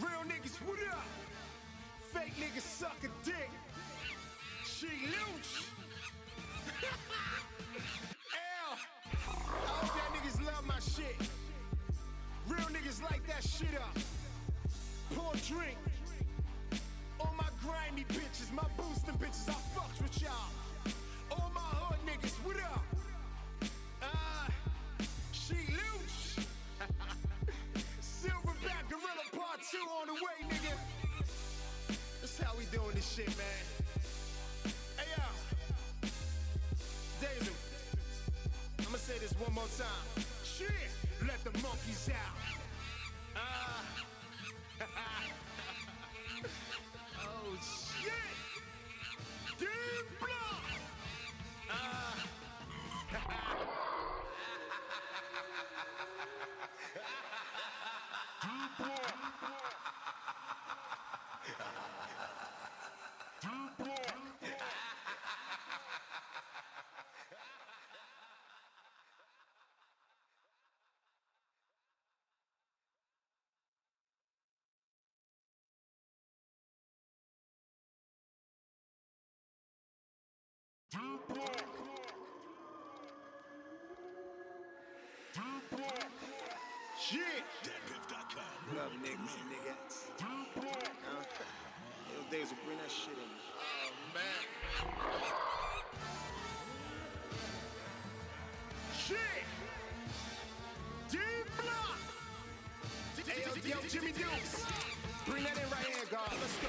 Real niggas, what up? Fake niggas suck a dick. Sheek Louch. Shit. Love niggas and niggas. Uh, those days will bring that shit in. Oh, man. Shit! D Block! Yo, yo, Jimmy Dukes. Bring that in right here, God. Let's go.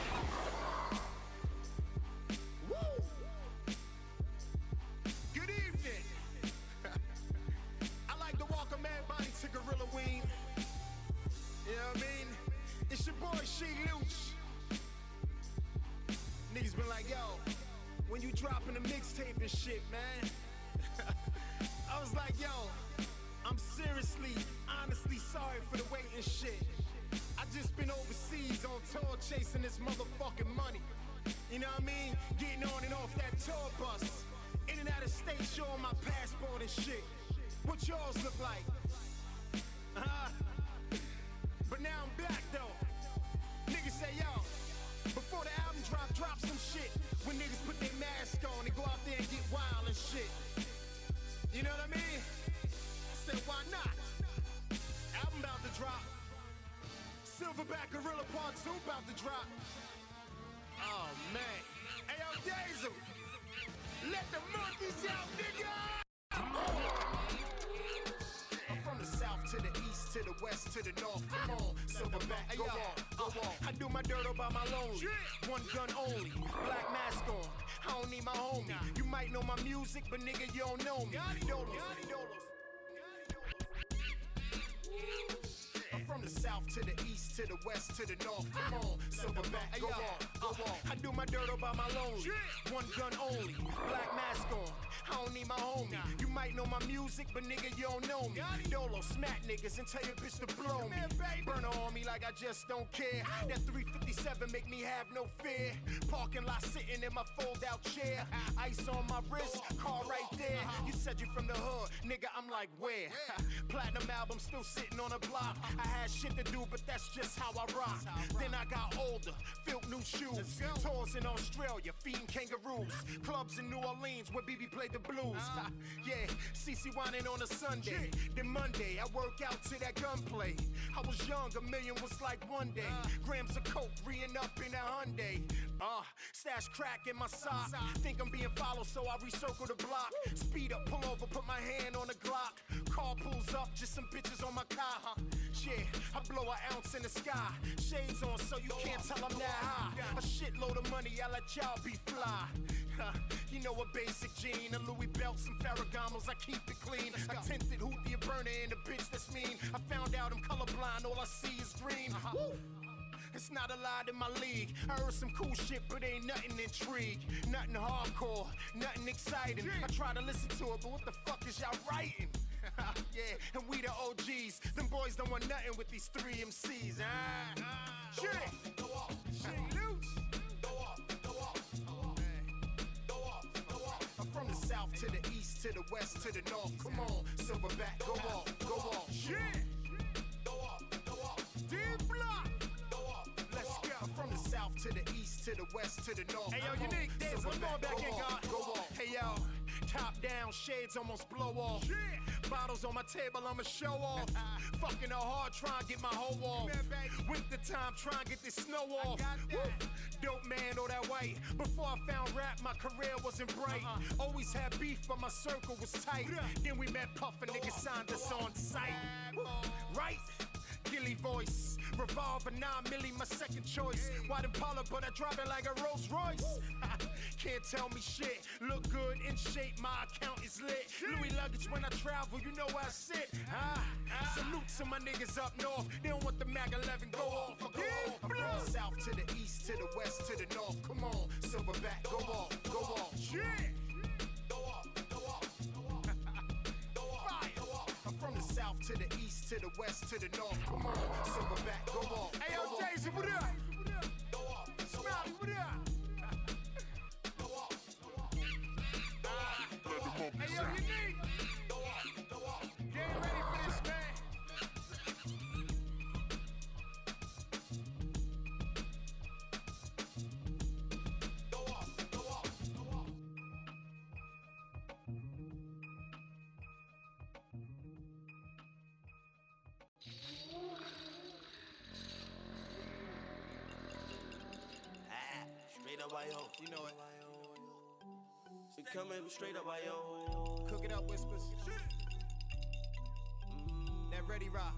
Tour chasing this motherfucking money. You know what I mean? Getting on and off that tour bus. In and out of state showing my passport and shit. What yours look like? Uh-huh. But now I'm back though. Niggas say, yo, before the album drop, drop some shit. When niggas put their mask on and go out there and get wild and shit. You know what I mean? Silverback Gorilla Part 2 about to drop. Oh man. Hey yo. Let the monkeys out, nigga! I'm from the south to the east, to the west, to the north. Come on, silverback, go on, go on. I do my dirt all by my lonely. One gun only, black mask on. I don't need my homie. You might know my music, but nigga, you don't know me. Dolos, from the south to the east, to the west, to the north. Come on, silverback, go on, go on. I do my dirt all by my lonely. One gun only, black mask on. I don't need my homie. You might know my music, but nigga, you don't know me. Dolo, smack niggas and tell your bitch to blow me. Burner on me like I just don't care. That 357 make me have no fear. Parking lot sitting in my fold out chair. Ice on my wrist, car right there. You said you from the hood, nigga, I'm like, where? Platinum album still sitting on a block. I had shit to do, but that's just how I rock. Then I got older, filled new shoes. Tours in Australia, feeding kangaroos. Clubs in New Orleans where BB played the blues. yeah, CC whining on a Sunday. Then Monday, I work out to that gunplay. I was young, a million was like one day. Grams of coke, reeing up in a Hyundai. Uh, stash crack in my sock. Think I'm being followed, so I recircle the block. Speed up, pull over, put my hand on the Glock. Car pulls up, just some bitches on my car. Huh? Yeah, I blow an ounce in the sky. Shades on, so you can't tell I'm that high. A shitload of money, I let y'all be fly. You know a basic gene, a Louis belt, some Ferragamos, I keep it clean. I tinted hoopty, a burner, and a bitch that's mean. I found out I'm colorblind, all I see is green. Uh-huh. Woo! It's not a lot in my league. I heard some cool shit, but ain't nothing intrigue. Nothing hardcore, nothing exciting. I try to listen to it, but what the fuck is y'all writing? yeah, and we the OGs. Them boys don't want nothing with these three MCs. Ah, shit, Go shit loose. I'm from the south to the east, to the west, to the north. Come on, silverback, go on, go on. Shit. Deep to the east, to the west, to the north. Hey yo, unique, dance, silver I'm going back go in, God. Go on. Hey yo, top down, shades almost blow off. Yeah. Bottles on my table, I'ma show off. Fucking her hard, trying to get my hoe off. Winter time, trying to get this snow off. Dope man, all that white. Before I found rap, my career wasn't bright. Uh-huh. Always had beef, but my circle was tight. Then we met Puff and niggas signed us on sight. Right? Gilly voice, revolver 9 milli, my second choice. White Impala, but I drive it like a Rolls Royce. Can't tell me shit. Look good in shape, my account is lit. Louis luggage when I travel, you know where I sit. Ah, salute to my niggas up north. They don't want the Mac 11 go off. or Go off. I'm from south to the east, to the west, to the north. Come on, silverback, go off, go off. Shit. Go off, go off, go off. Fire. I'm from the south to the east, to the west, to the north. Come on, silverback, go off. Hey go yo, off. Jason, what up? Smiley, what up? Hey yo. You YO. You know it. We coming straight up YO. Cook it up, whispers. Mm. That ready rock.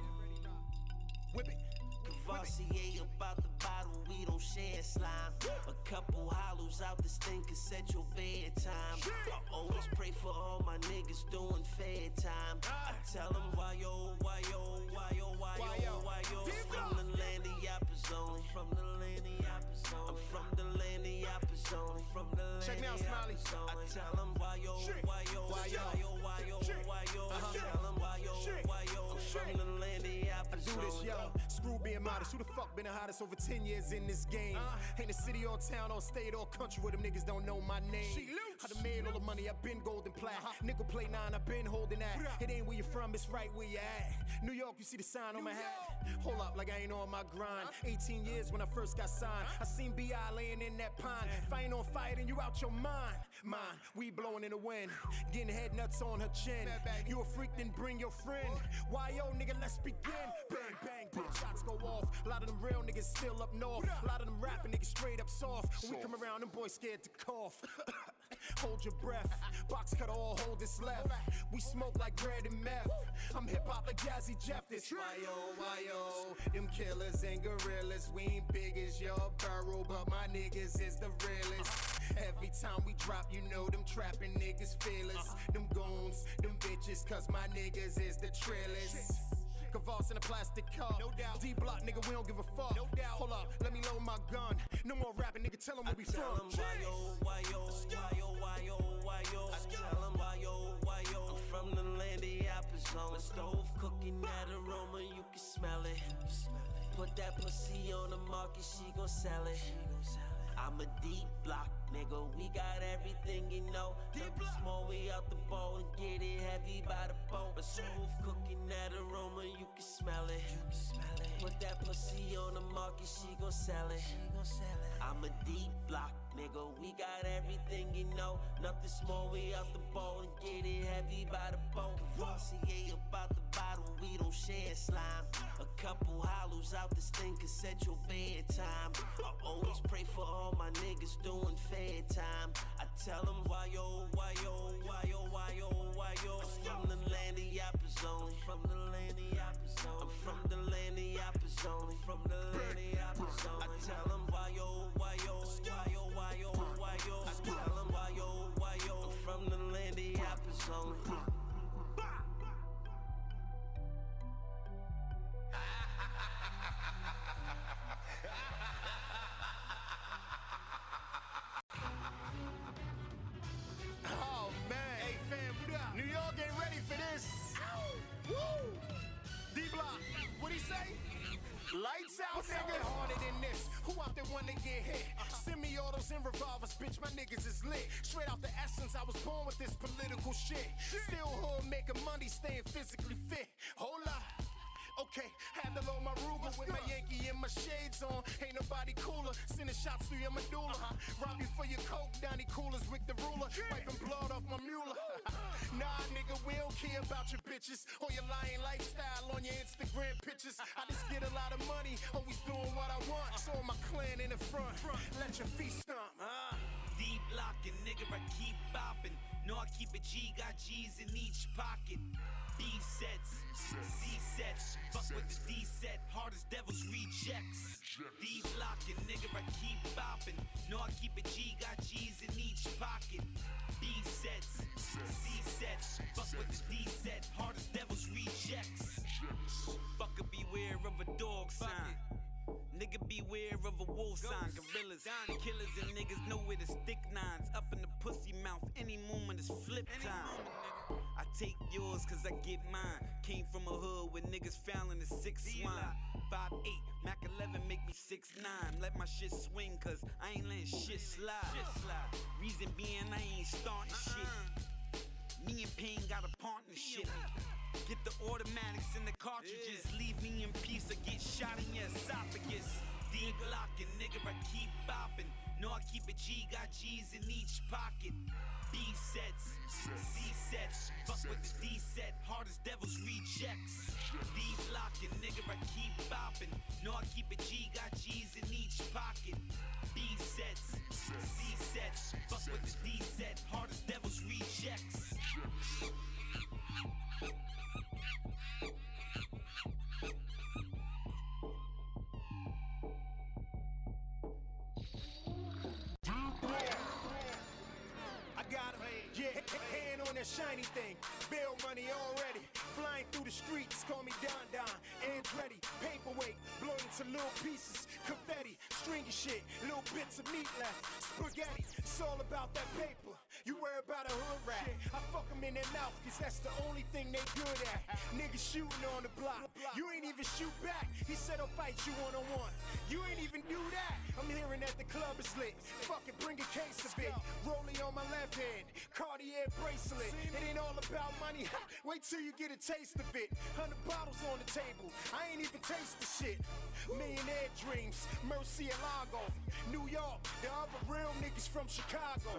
Whip it. Courvoisier about the bottle, we don't share slime. A couple hollows out this thing can set your bedtime. I always pray for all my niggas doing fair time. I tell them why yo, why yo, why yo, why yo, why yo. From the land of yappers Check me out, Smiley. I. I tell them why yo, why yo, why yo, why yo, why yo. I tell them why yo, why yo. Oh, I'm from the land of yappers do this, yo. Screw being modest. Who the fuck been the hottest over 10 years in this game? Uh. Ain't the city or town or state or country where them niggas don't know my name. I done made all the money, I been golden plat. Nickel plate nine, I been holding that. It ain't where you from, it's right where you at. New York, you see the sign on my hat. Hold up, like I ain't on my grind. 18 years when I first got signed. I seen B.I. laying in that pine. If I ain't on fire, then you out your mind. Mine, we blowing in the wind. Getting head nuts on her chin. You a freak, then bring your friend. Why yo, nigga, let's begin. Bang, bang, big shots go off. A lot of them real niggas still up north. A lot of them rapping niggas straight up soft. When we come around, them boys scared to cough. hold your breath. Box cut all, hold this left. We smoke like bread and meth. I'm hip hop like Jazzy Jeff. This Why-yo, why-yo, them killers and gorillas. We ain't big as your burrow, but my niggas is the realest. Every time we drop, you know them trapping niggas feel us. Them goons, them bitches, cause my niggas is the trillers. Kavas in a plastic car. No doubt. D block, nigga, we don't give a fuck. No doubt. Hold up, let me load my gun. No more rapping, nigga, tell them where we Tell from. them why yo, why yo, why yo, why yo, why yo. I tell them why yo, why yo. I'm from the land of apples on the stove, cooking that aroma, you can smell it. Put that pussy on the market, she gon' sell it. I'm a D block, nigga. We got everything you know. Deep small, we out the bowl and get it heavy by the boat. A smooth cooking that aroma, you can smell it. You can smell it. Put that pussy on the market, she gon' sell it. I'm a D block, nigga. We got everything you know. Nothing small, we out the bowl and get it heavy by the boat. Courvoisier about the bottle, we don't share slime. A couple hollows out this thing can set your bedtime. I always pray for all my niggas doing fair time. I tell them why yo, why yo, why yo, why yo, why yo. I'm from the land of only. From the land of only. I'm from the land of only. From the land of only. I tell them bitch. My niggas is lit. Straight out the essence, I was born with this political shit. Still hood, making money, staying physically fit. Hold up. Okay, had to on my Ruger with my Yankee and my shades on. Ain't nobody cooler. Sending shots through your medulla. Uh-huh. Rob you for your coke, Donnie Coolers with the ruler. Wiping blood off my mule. nah, nigga, we don't care about your bitches or your lying lifestyle on your Instagram pictures. I just get a lot of money, always doing what I want. So my clan in the front, let your feet stomp. Huh? Deep locking, nigga, I keep bopping. No, I keep a G, got G's in each pocket. B sets, C sets, fuck with the D set, hard as devil's rejects. Deep locking, nigga, I keep bopping. No, I keep a G, got G's in each pocket. Beware of a wolf sign. Gorillas, killers, and niggas know where to stick nines. Up in the pussy mouth, any moment is flip time. I take yours cause I get mine. Came from a hood where niggas fouling the six wine. Five eight, Mac 11 make me six nine. Let my shit swing cause I ain't letting shit slide. Reason being I ain't starting shit. Me and Payne got a partnership. Get the automatics and the cartridges. Leave me in peace or get shot in your esophagus. Deep locking, nigga, I keep bopping. No, I keep a G, got G's in each pocket. B sets, C sets, fuck with the D set, hard as devil's rejects. Deep locking, nigga, I keep bopping. No, I keep a G, got G's in each pocket. B sets, C sets, fuck with the D set, hard as devil's rejects. That shiny thing. Bill money already. Flying through the streets, call me Don Don. Andretti, paperweight, blown into little pieces. Confetti, stringy shit, little bits of meat left. Spaghetti, it's all about that paper. You worry about a hood rat. I fuck them in their mouth, cause that's the only thing they good at. Niggas shooting on the block. You ain't even shoot back. He said I'll fight you one on one. You ain't even do that. I'm hearing that the club is lit. Fucking bring a case of it. Rolling on my left hand. Cartier bracelet. It ain't all about money. Ha! Wait till you get a taste of it. Hundred bottles on the table. I ain't even taste the shit. Millionaire dreams. Mercy and Lago. New York. The other real niggas from Chicago.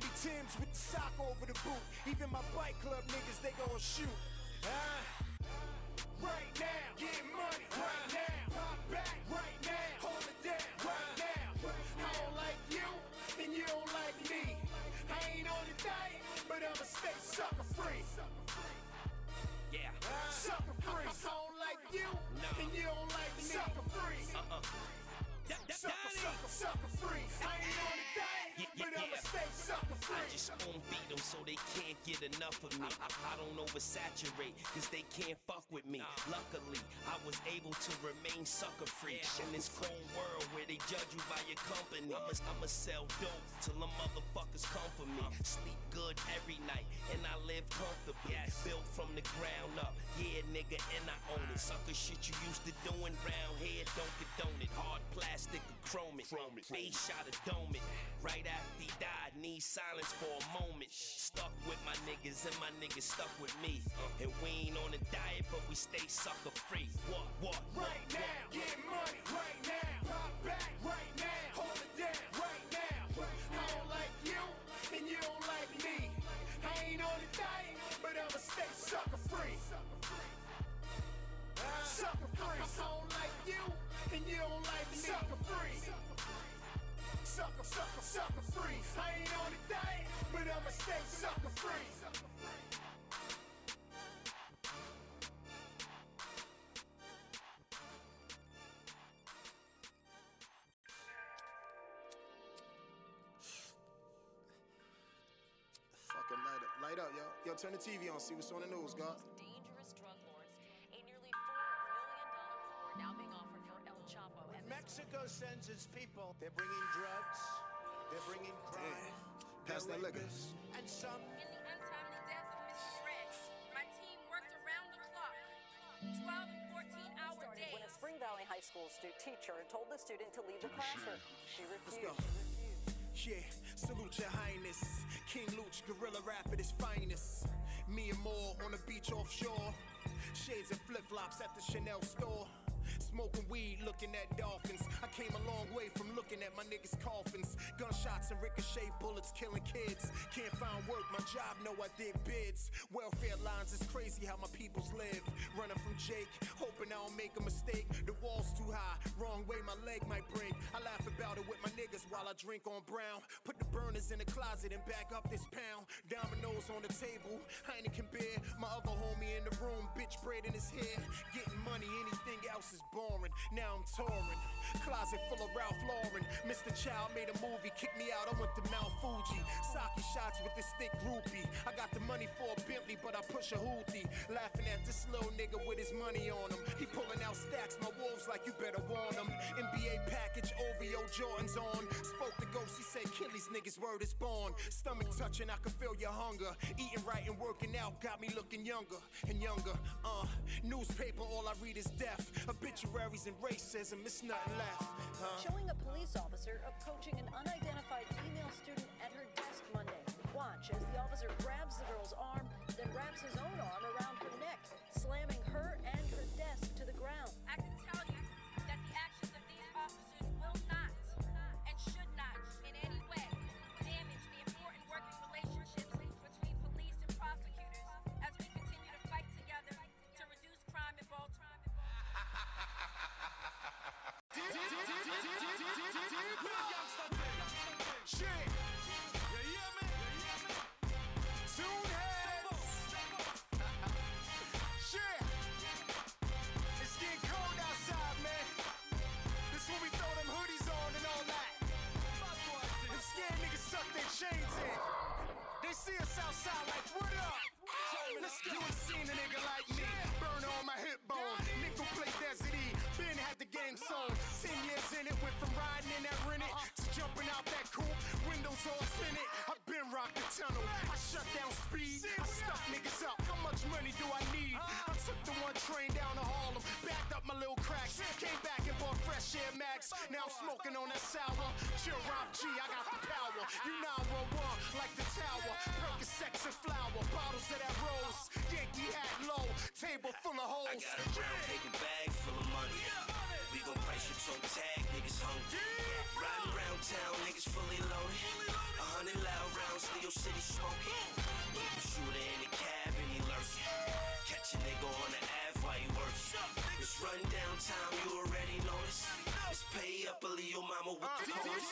Sandy Tim's with the sock over the boot. Even my bike club niggas, they gon' shoot. Ah. Right now, get money. Right now, spoon feed them so they can't get enough of me. I, I don't oversaturate, cause they can't fuck with me. Luckily, I was able to remain sucker free in this cold world where they judge you by your company. I'ma, I'ma sell dope till the motherfuckers come for me. Sleep good every night, and I live comfortably. Built from the ground up, yeah, nigga, and I own it. Sucker shit you used to doing round here, don't condone it. Hard plastic or chrome it. Face shot a dome it. Right after he died, need silence for a moment. Stuck with my niggas, and my niggas stuck with me. And we ain't on a diet, but we stay sucker free. What, what, what, Right now, get money. Right now, pop back. Right now, hold it down. Right now, I don't like you, and you don't like me. I ain't on the diet, but I'ma stay sucker free. Sucker free. I don't like you, and you don't like me. Sucker free. Sucker, sucker, sucker free. I ain't on the diet, I'ma stay sucker free. Fucking light up, light up, yo. Yo, turn the TV on, see what's on the news, God. dangerous drug lords. A nearly $4 million reward now being offered for El Chapo. And this Mexico sends its people. They're bringing drugs. They're bringing crime. Pass that liquor. And some In the untimely death of Mr. Fred, my team worked around the clock. 12 and 14 hour started days. when a Spring Valley High School stu- teacher told the student to leave the classroom. She refused. go. Yeah, salute your highness. King Louch, gorilla rap at his finest. Me and more on the beach offshore. Shades and flip flops at the Chanel store. Smoking weed, looking at dolphins. I came a long way from looking at my niggas' coffins. Gunshots and ricochet bullets killing kids. Can't find work, my job no, I did bids. Welfare lines is crazy how my peoples live. Running from Jake, hoping I don't make a mistake. The wall's too high, wrong way, my leg might break. I laugh about it with my niggas while I drink on brown. Put the burners in the closet and back up this pound. Dominoes on the table, Heineken beer. My other homie in the room, bitch braiding his hair. Getting money, anything else is Now I'm touring. Closet full of Ralph Lauren. Mr. Child made a movie, kicked me out. I went to Mount Fuji. Sake shots with this thick groupie. I got the money for a Bentley, but I push a hoopty. Laughing at this little nigga with his money on him. He pulling out stacks, my wolves like you better warn him. NBA package, OVO Jordans on. Spoke to Ghost, he said, kill these niggas, word is born. Stomach touching, I can feel your hunger. Eating right and working out got me looking younger and younger. Uh, newspaper, all I read is death. Obituaries and racism, it's nothing left. Uh, Showing a police officer approaching an unidentified female student tunnel. I shut down speed. I stuck niggas up. How much money do I need? I took the one train down to Harlem. Backed up my little cracks. Came back and bought fresh Air Max. Now I'm smoking on that sour. Chill Rob G, I got the power. You 911 like the tower. Percocet and flour. Bottles of that rose. Yankee hat low. Table full of I got a brown paper bag full of money. We gon' price your toe tag, niggas hungry. Riding around town, niggas fully loaded. Leo City smoking. Shooter in the cab and he lurking. Catch a nigga on the Ave while he working. It's run downtown, you already noticed. It's pay up a Leo mama with the chorus.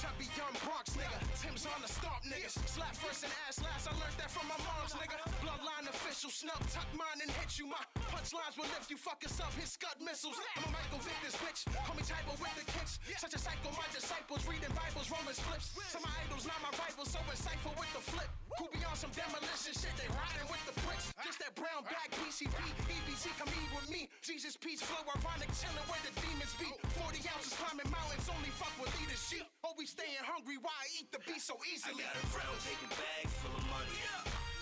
Chubby young Bronx nigga, Tim's on stomp niggas. Slap first and ass last, I learned that from my mom's nigga. Bloodline official, snub, tuck mine and hit you. My punchlines will lift you, fuck us up, hit scud missiles. I'm a Michael Vick this bitch, call me typo with the kicks. Such a psycho, my disciples reading Bibles, rolling slips. Some my idols, not my rivals, so insightful with the flip. Who be on some demolition shit, they riding with the bricks. Just that brown bag, PCP, EBT, come eat with me. Jesus, peace, flow, ironic, chillin' where the demons be. 40 ounces climbing mountains, only fuck with leaders, sheep. Always staying hungry, why I eat the beast so I easily? got a brown paper bag full of money.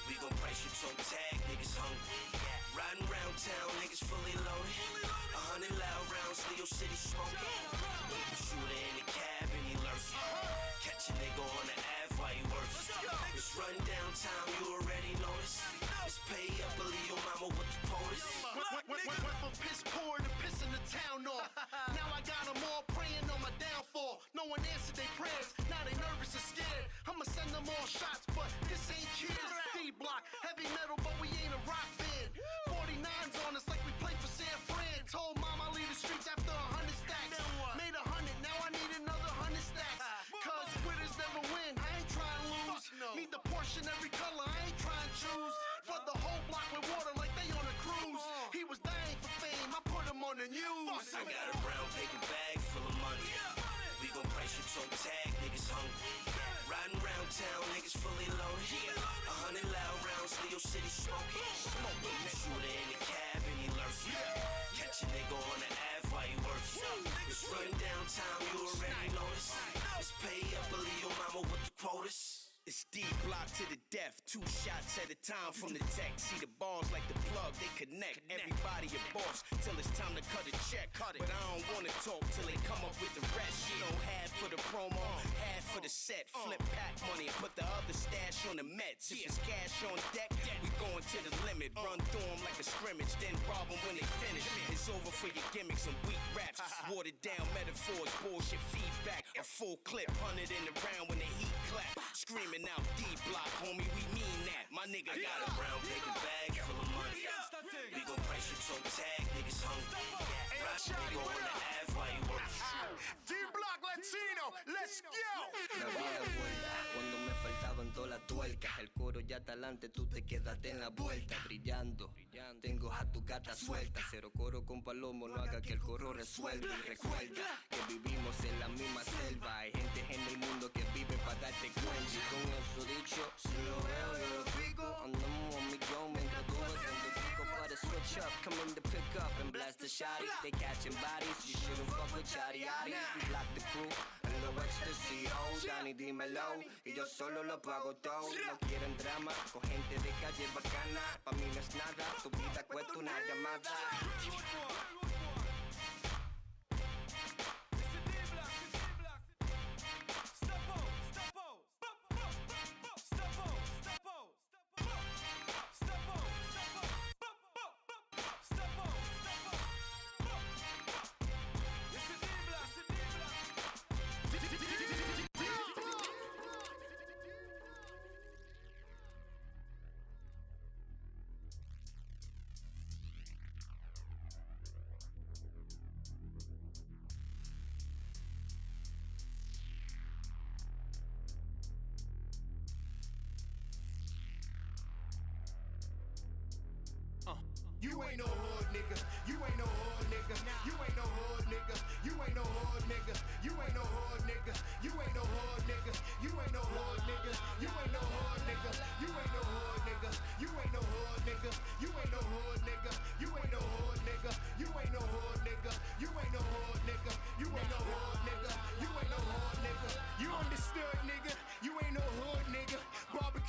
We gon' price your toe tag, niggas hungry. Riding around town, niggas fully loaded. A hundred loud rounds, Leo City smoking. Keep a shooter in the cab and he lurking. Catch a nigga on the Ave while he working. It's run downtown, you already noticed. It's pay up a Leo mama with the POTUS. Went, went, went, went from piss poor to pissing the town off. now I got them all praying on my downfall. No one answered their prayers. Now they nervous and scared. I'ma send them all shots, but this ain't kids. D block, heavy metal, on the news. I got a brown paper bag full of money. We gon' price your toe tag, niggas hungry. Riding around town, niggas fully loaded. A hundred loud rounds, Leo City smoking. A shooter in the cab and he lurking. Catch a nigga on the Ave while he working. It's run downtown, you already noticed. It's pay up a Leo mama with the quotas. It's D block to the death, two shots at a time from the tech. See the balls like the plug, they connect. Everybody a boss till it's time to cut a check. Cut it. But I don't wanna talk till they come up with the rest. You know, half for the promo, uh. half for the set. Uh. Flip pack money and put the other stash on the Mets. If it's cash on deck, we going to the limit. Uh. Run through them like a scrimmage, then rob them when they finish. It's over for your gimmicks and weak raps. Watered down metaphors, bullshit feedback. A full clip, hundred in the round when the heat clap. Screaming out D block, homie, we mean that. My nigga got a brown paper bag full of money. We gon' price your toe tag, niggas hungry. Right, we go on the Ave while you work. D Block Latino, let's go. La vieja vuelta, cuando me las tuercas. El coro ya talante, tú te quedaste en la vuelta, brillando. Tengo a tu gata suelta. Cero coro con palomo, no haga que el coro resuelva. Y recuerda que vivimos en la misma selva. Hay gente en el mundo que vive para darte cuenta. Y con eso dicho, si lo veo, yo lo pico. Andamos a un millón mientras tú vas en tu pico. Para switch up, come in to pick up and blast the shotty. They catching bodies, you shouldn't fuck with chatty yachty. We block the crew. and No ecstasy, oh, Danny, dímelo. Y yo solo lo pago todo. No quieren drama con gente de calle bacana. Pa' mí no es nada, tu vida cuesta una llamada. You ain't no hood nigga. You ain't no hood nigga. You ain't no hood nigga. You ain't no hood nigga. You ain't no hood nigga. You ain't no hood nigga. You ain't no hood nigga. You ain't no hood nigga. You ain't no hood nigga. You ain't no hood nigga. You ain't no hood nigga. You ain't no hood nigga. You ain't no hood nigga. You ain't no hood nigga. You ain't no hood nigga. You ain't no hood nigga. You understood nigga. You ain't no hood.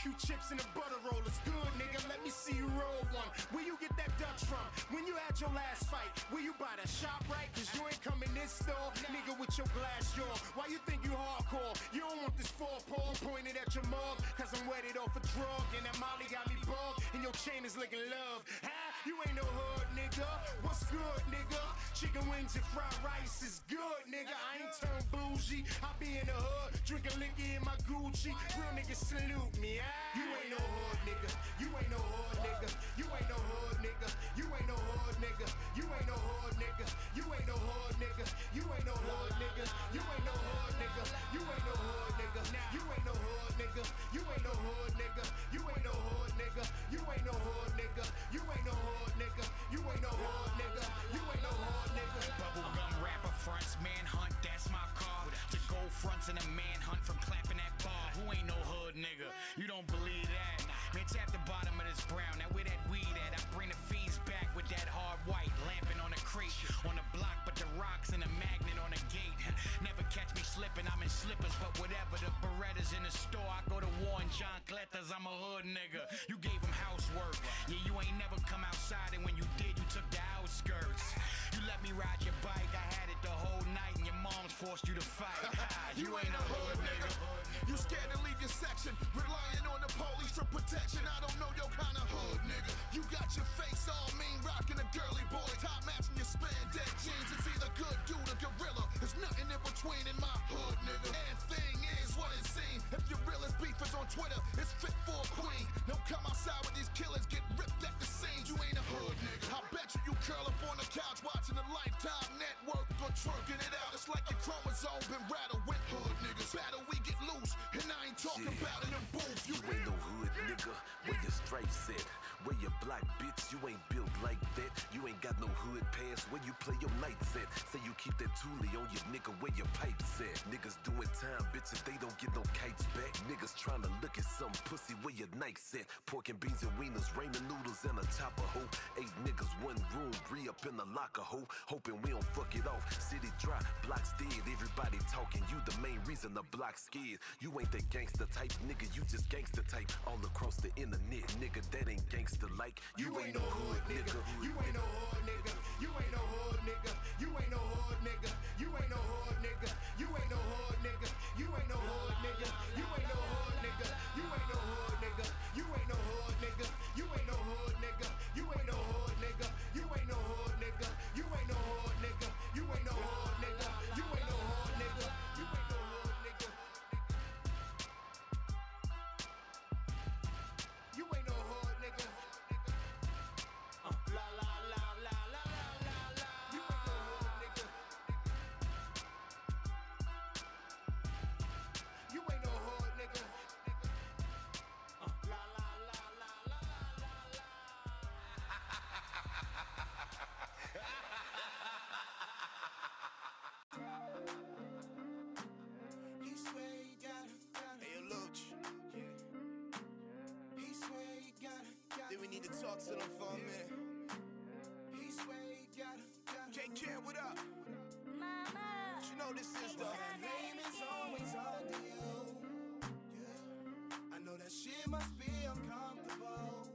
Barbecue chips and a butter roll is good nigga. Let me see you roll one. Where you get that Dutch from? When you had your last fight, where you buy the shop right? Cause you ain't coming in this store, nigga, with your glass jaw. Why you think you hardcore? You don't want this four paw pointed at your mug, cause I'm wetted off a drug. And that Molly got me bugged, and your chain is looking love. Huh? You ain't no hood, nigga. What's good, nigga? Chicken wings and fried rice is good, nigga. I ain't turned bougie. I be in the hood, drinking liquor in my Gucci. Real niggas salute me. Ah. You ain't no hood, nigga. You ain't no hood, nigga. You ain't no hood, nigga. You ain't no hood, nigga. You ain't no hood, nigga. You ain't no hood, nigga. You ain't no hood, nigga. You ain't no forced you to fight. you ain't a hood nigga. You scared to leave your section, relying on the police for protection. I don't know your kind of hood, nigga. You got your face all mean, rocking a girly boy, top matching your spandex jeans. It's either good dude or gorilla. There's nothing in between in my hood, nigga. And thing is what it seems. If your realest beef is on Twitter, it's fit for a queen. Don't come outside with these killers, get ripped at the seams. You ain't a hood, nigga. I bet you you curl up on the couch watching the Lifetime Network or twerking it out. It's like your chromosome been rattled with hood niggas. Battle we get loose, and I ain't talking about it in booth. You You ain't no hood nigga. Where your stripes at? Where your black bitch? You ain't built like that. You ain't got no hood pass. Where you play your nights at? Say you keep that toolie on your nigga where your pipes at. Niggas doing time, bitches, they don't get no kites back. Niggas trying to look at some pussy where your nights at. Pork and beans and wieners, raining noodles and a chopper hoe. Eight niggas, one room, three up in the locker hoe. Hoping we don't fuck it off. City dry, blocks dead. Everybody talking, you the main reason the block's scared. You ain't that gangster type, nigga, you just gangster type. All across the internet, nigga, that ain't gangster like. You, ain't no hood nigga. You ain't no hood nigga. You ain't no hood nigga. You ain't no hood nigga. You ain't no hood nigga. You ain't no hood nigga. You ain't no hood nigga. Need to talk to them for a minute. He he got it, got. K-Kid, what up? What you know this is? That name is always. Yeah. I know that shit must be uncomfortable.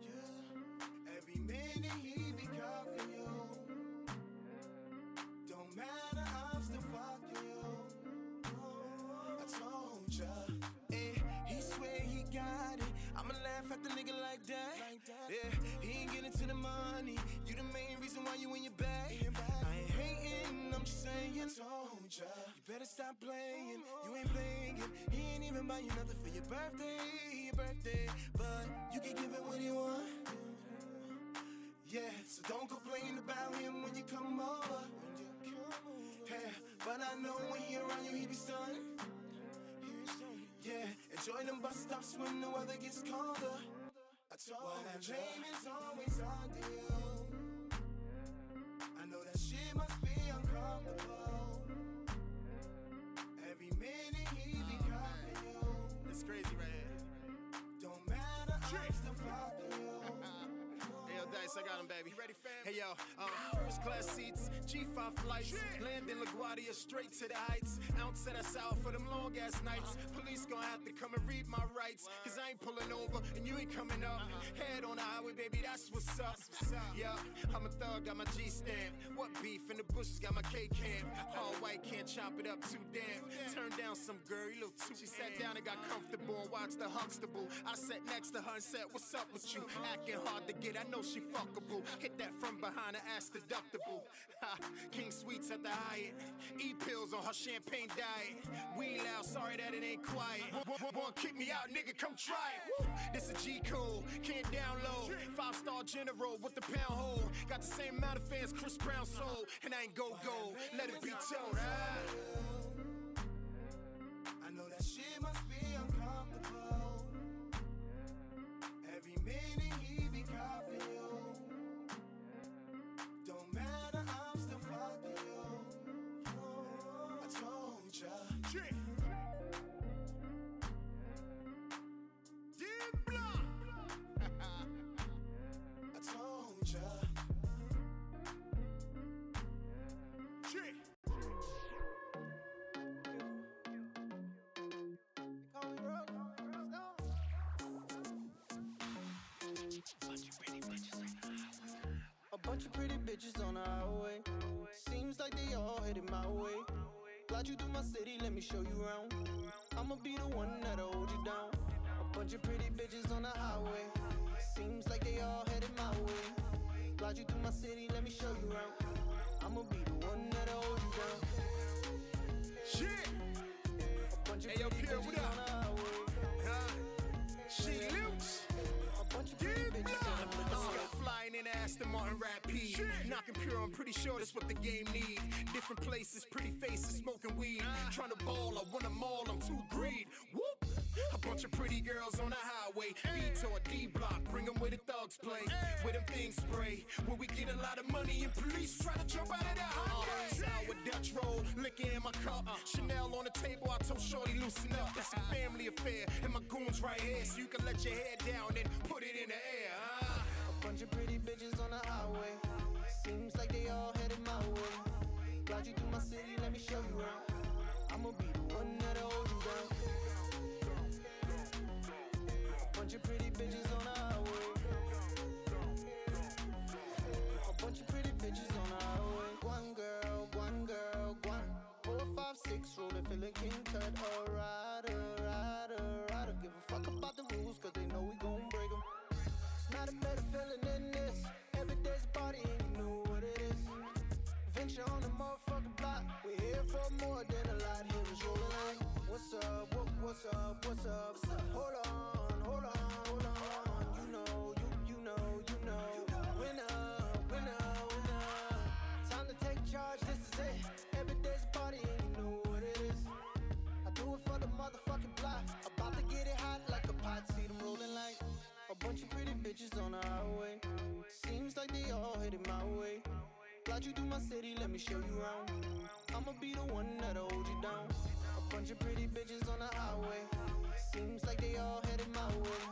Yeah. Every minute he be cuffing you. Don't matter, I'm still fucking you. I told ya. The money. You the main reason why you in your bag. I ain't hating, I'm just saying. I told ya. You better stop playing. You ain't playing. He ain't even buy you nothing for your birthday. Your birthday. But you can give it what you want. Yeah, so don't complain about him when you come over. Yeah, but I know when he around you, he be stunned. Yeah, enjoy them bus stops when the weather gets colder. I told that name uh, is always under you. I know that shit must be uncomfortable. Every minute he be oh, you. It's crazy right here. Don't matter, I'm still you. Hey, yo, Dice, I got him, baby. You ready, fam? Hey, yo, um, first class seats, G5 flights, land in LaGuardia straight to the heights. Ounce at us out for them long ass nights. Police gonna have to come and read my rights, cause I ain't pulling over and you ain't coming up. On the highway, baby, that's what's up. Yeah, I'm a thug, got my G stamp. What beef in the bushes, got my K camp. All white, can't chop it up too damn. Turn down some girl, you look too. She sat down and got comfortable and watched the Huxtable. I sat next to her and said, What's up with you? Acting hard to get, I know she fuckable. Hit that from behind her ass deductible. Ha, King Suites at the Hyatt. E pills on her champagne diet. We loud, sorry that it ain't quiet. Want to kick me out, nigga, come try it. Woo. This a G code, can't download. Five star general with the pound hole. Got the same amount of fans Chris Brown sold. And I ain't go go, let it be told. I know that shit must be uncomfortable. Every minute bunch of pretty bitches on the highway. Seems like they all headed my way. Glide you through my city, let me show you around. I'ma be the one that'll hold you down. A bunch of pretty bitches on the highway. Seems like they all headed my way. Glide you through my city, let me show you around. I'ma be the one that'll hold you down. Shit! A bunch of Hey, yo, Pierre, what up? on the highway. Huh? She loops. A bunch of pretty In Aston Martin Rapide. Knocking pure, I'm pretty sure that's what the game need. Different places, pretty faces, smoking weed. Ah. Trying to ball, I want them all, I'm too greed. Whoop! A bunch of pretty girls on the highway. Detour, D block, bring them where the thugs play. Where them things spray. Where we get a lot of money and police try to jump out of the highway. Sour Dutch roll, liquor in my cup. Uh-uh. Chanel on the table, I told Shorty loosen up. It's a uh-huh. family affair, and my goons right here, so you can let your head down and put it in the air. huh? Bunch of pretty bitches on the highway. Seems like they all headed my way. Glide you through my city, let me show you around. I'ma be the one that'll hold you down. Bunch of pretty bitches on the highway. A bunch of pretty bitches on the highway. One girl, one girl, one. Four, five, six, rolling, feeling king cut. Alright, alright, alright. Don't give a fuck about the rules, cause they know we gon' Not a better feeling than this. Every day's a party and you know what it is. Venture on the motherfucking block. We're here for more than a lot. Here is rolling like, what's up? What, what's up? What's up? Hold on, hold on, hold on. You know, you you know, you know. Winner, winner, winner. Time to take charge. Bunch of pretty bitches on the highway. Seems like they all headed my way. Glide you through my city, let me show you around. I'ma be the one that'll hold you down. A bunch of pretty bitches on the highway. Seems like they all headed my way.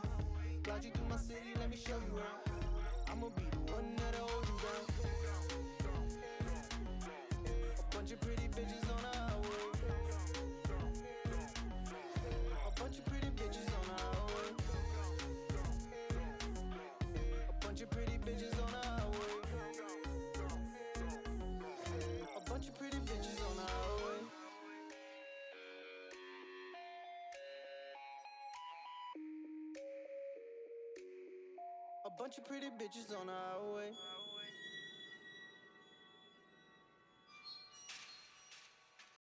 Glide you through my city, let me show you around. I'ma be the one that'll hold you down. A bunch of pretty bitches bunch of pretty bitches on the highway.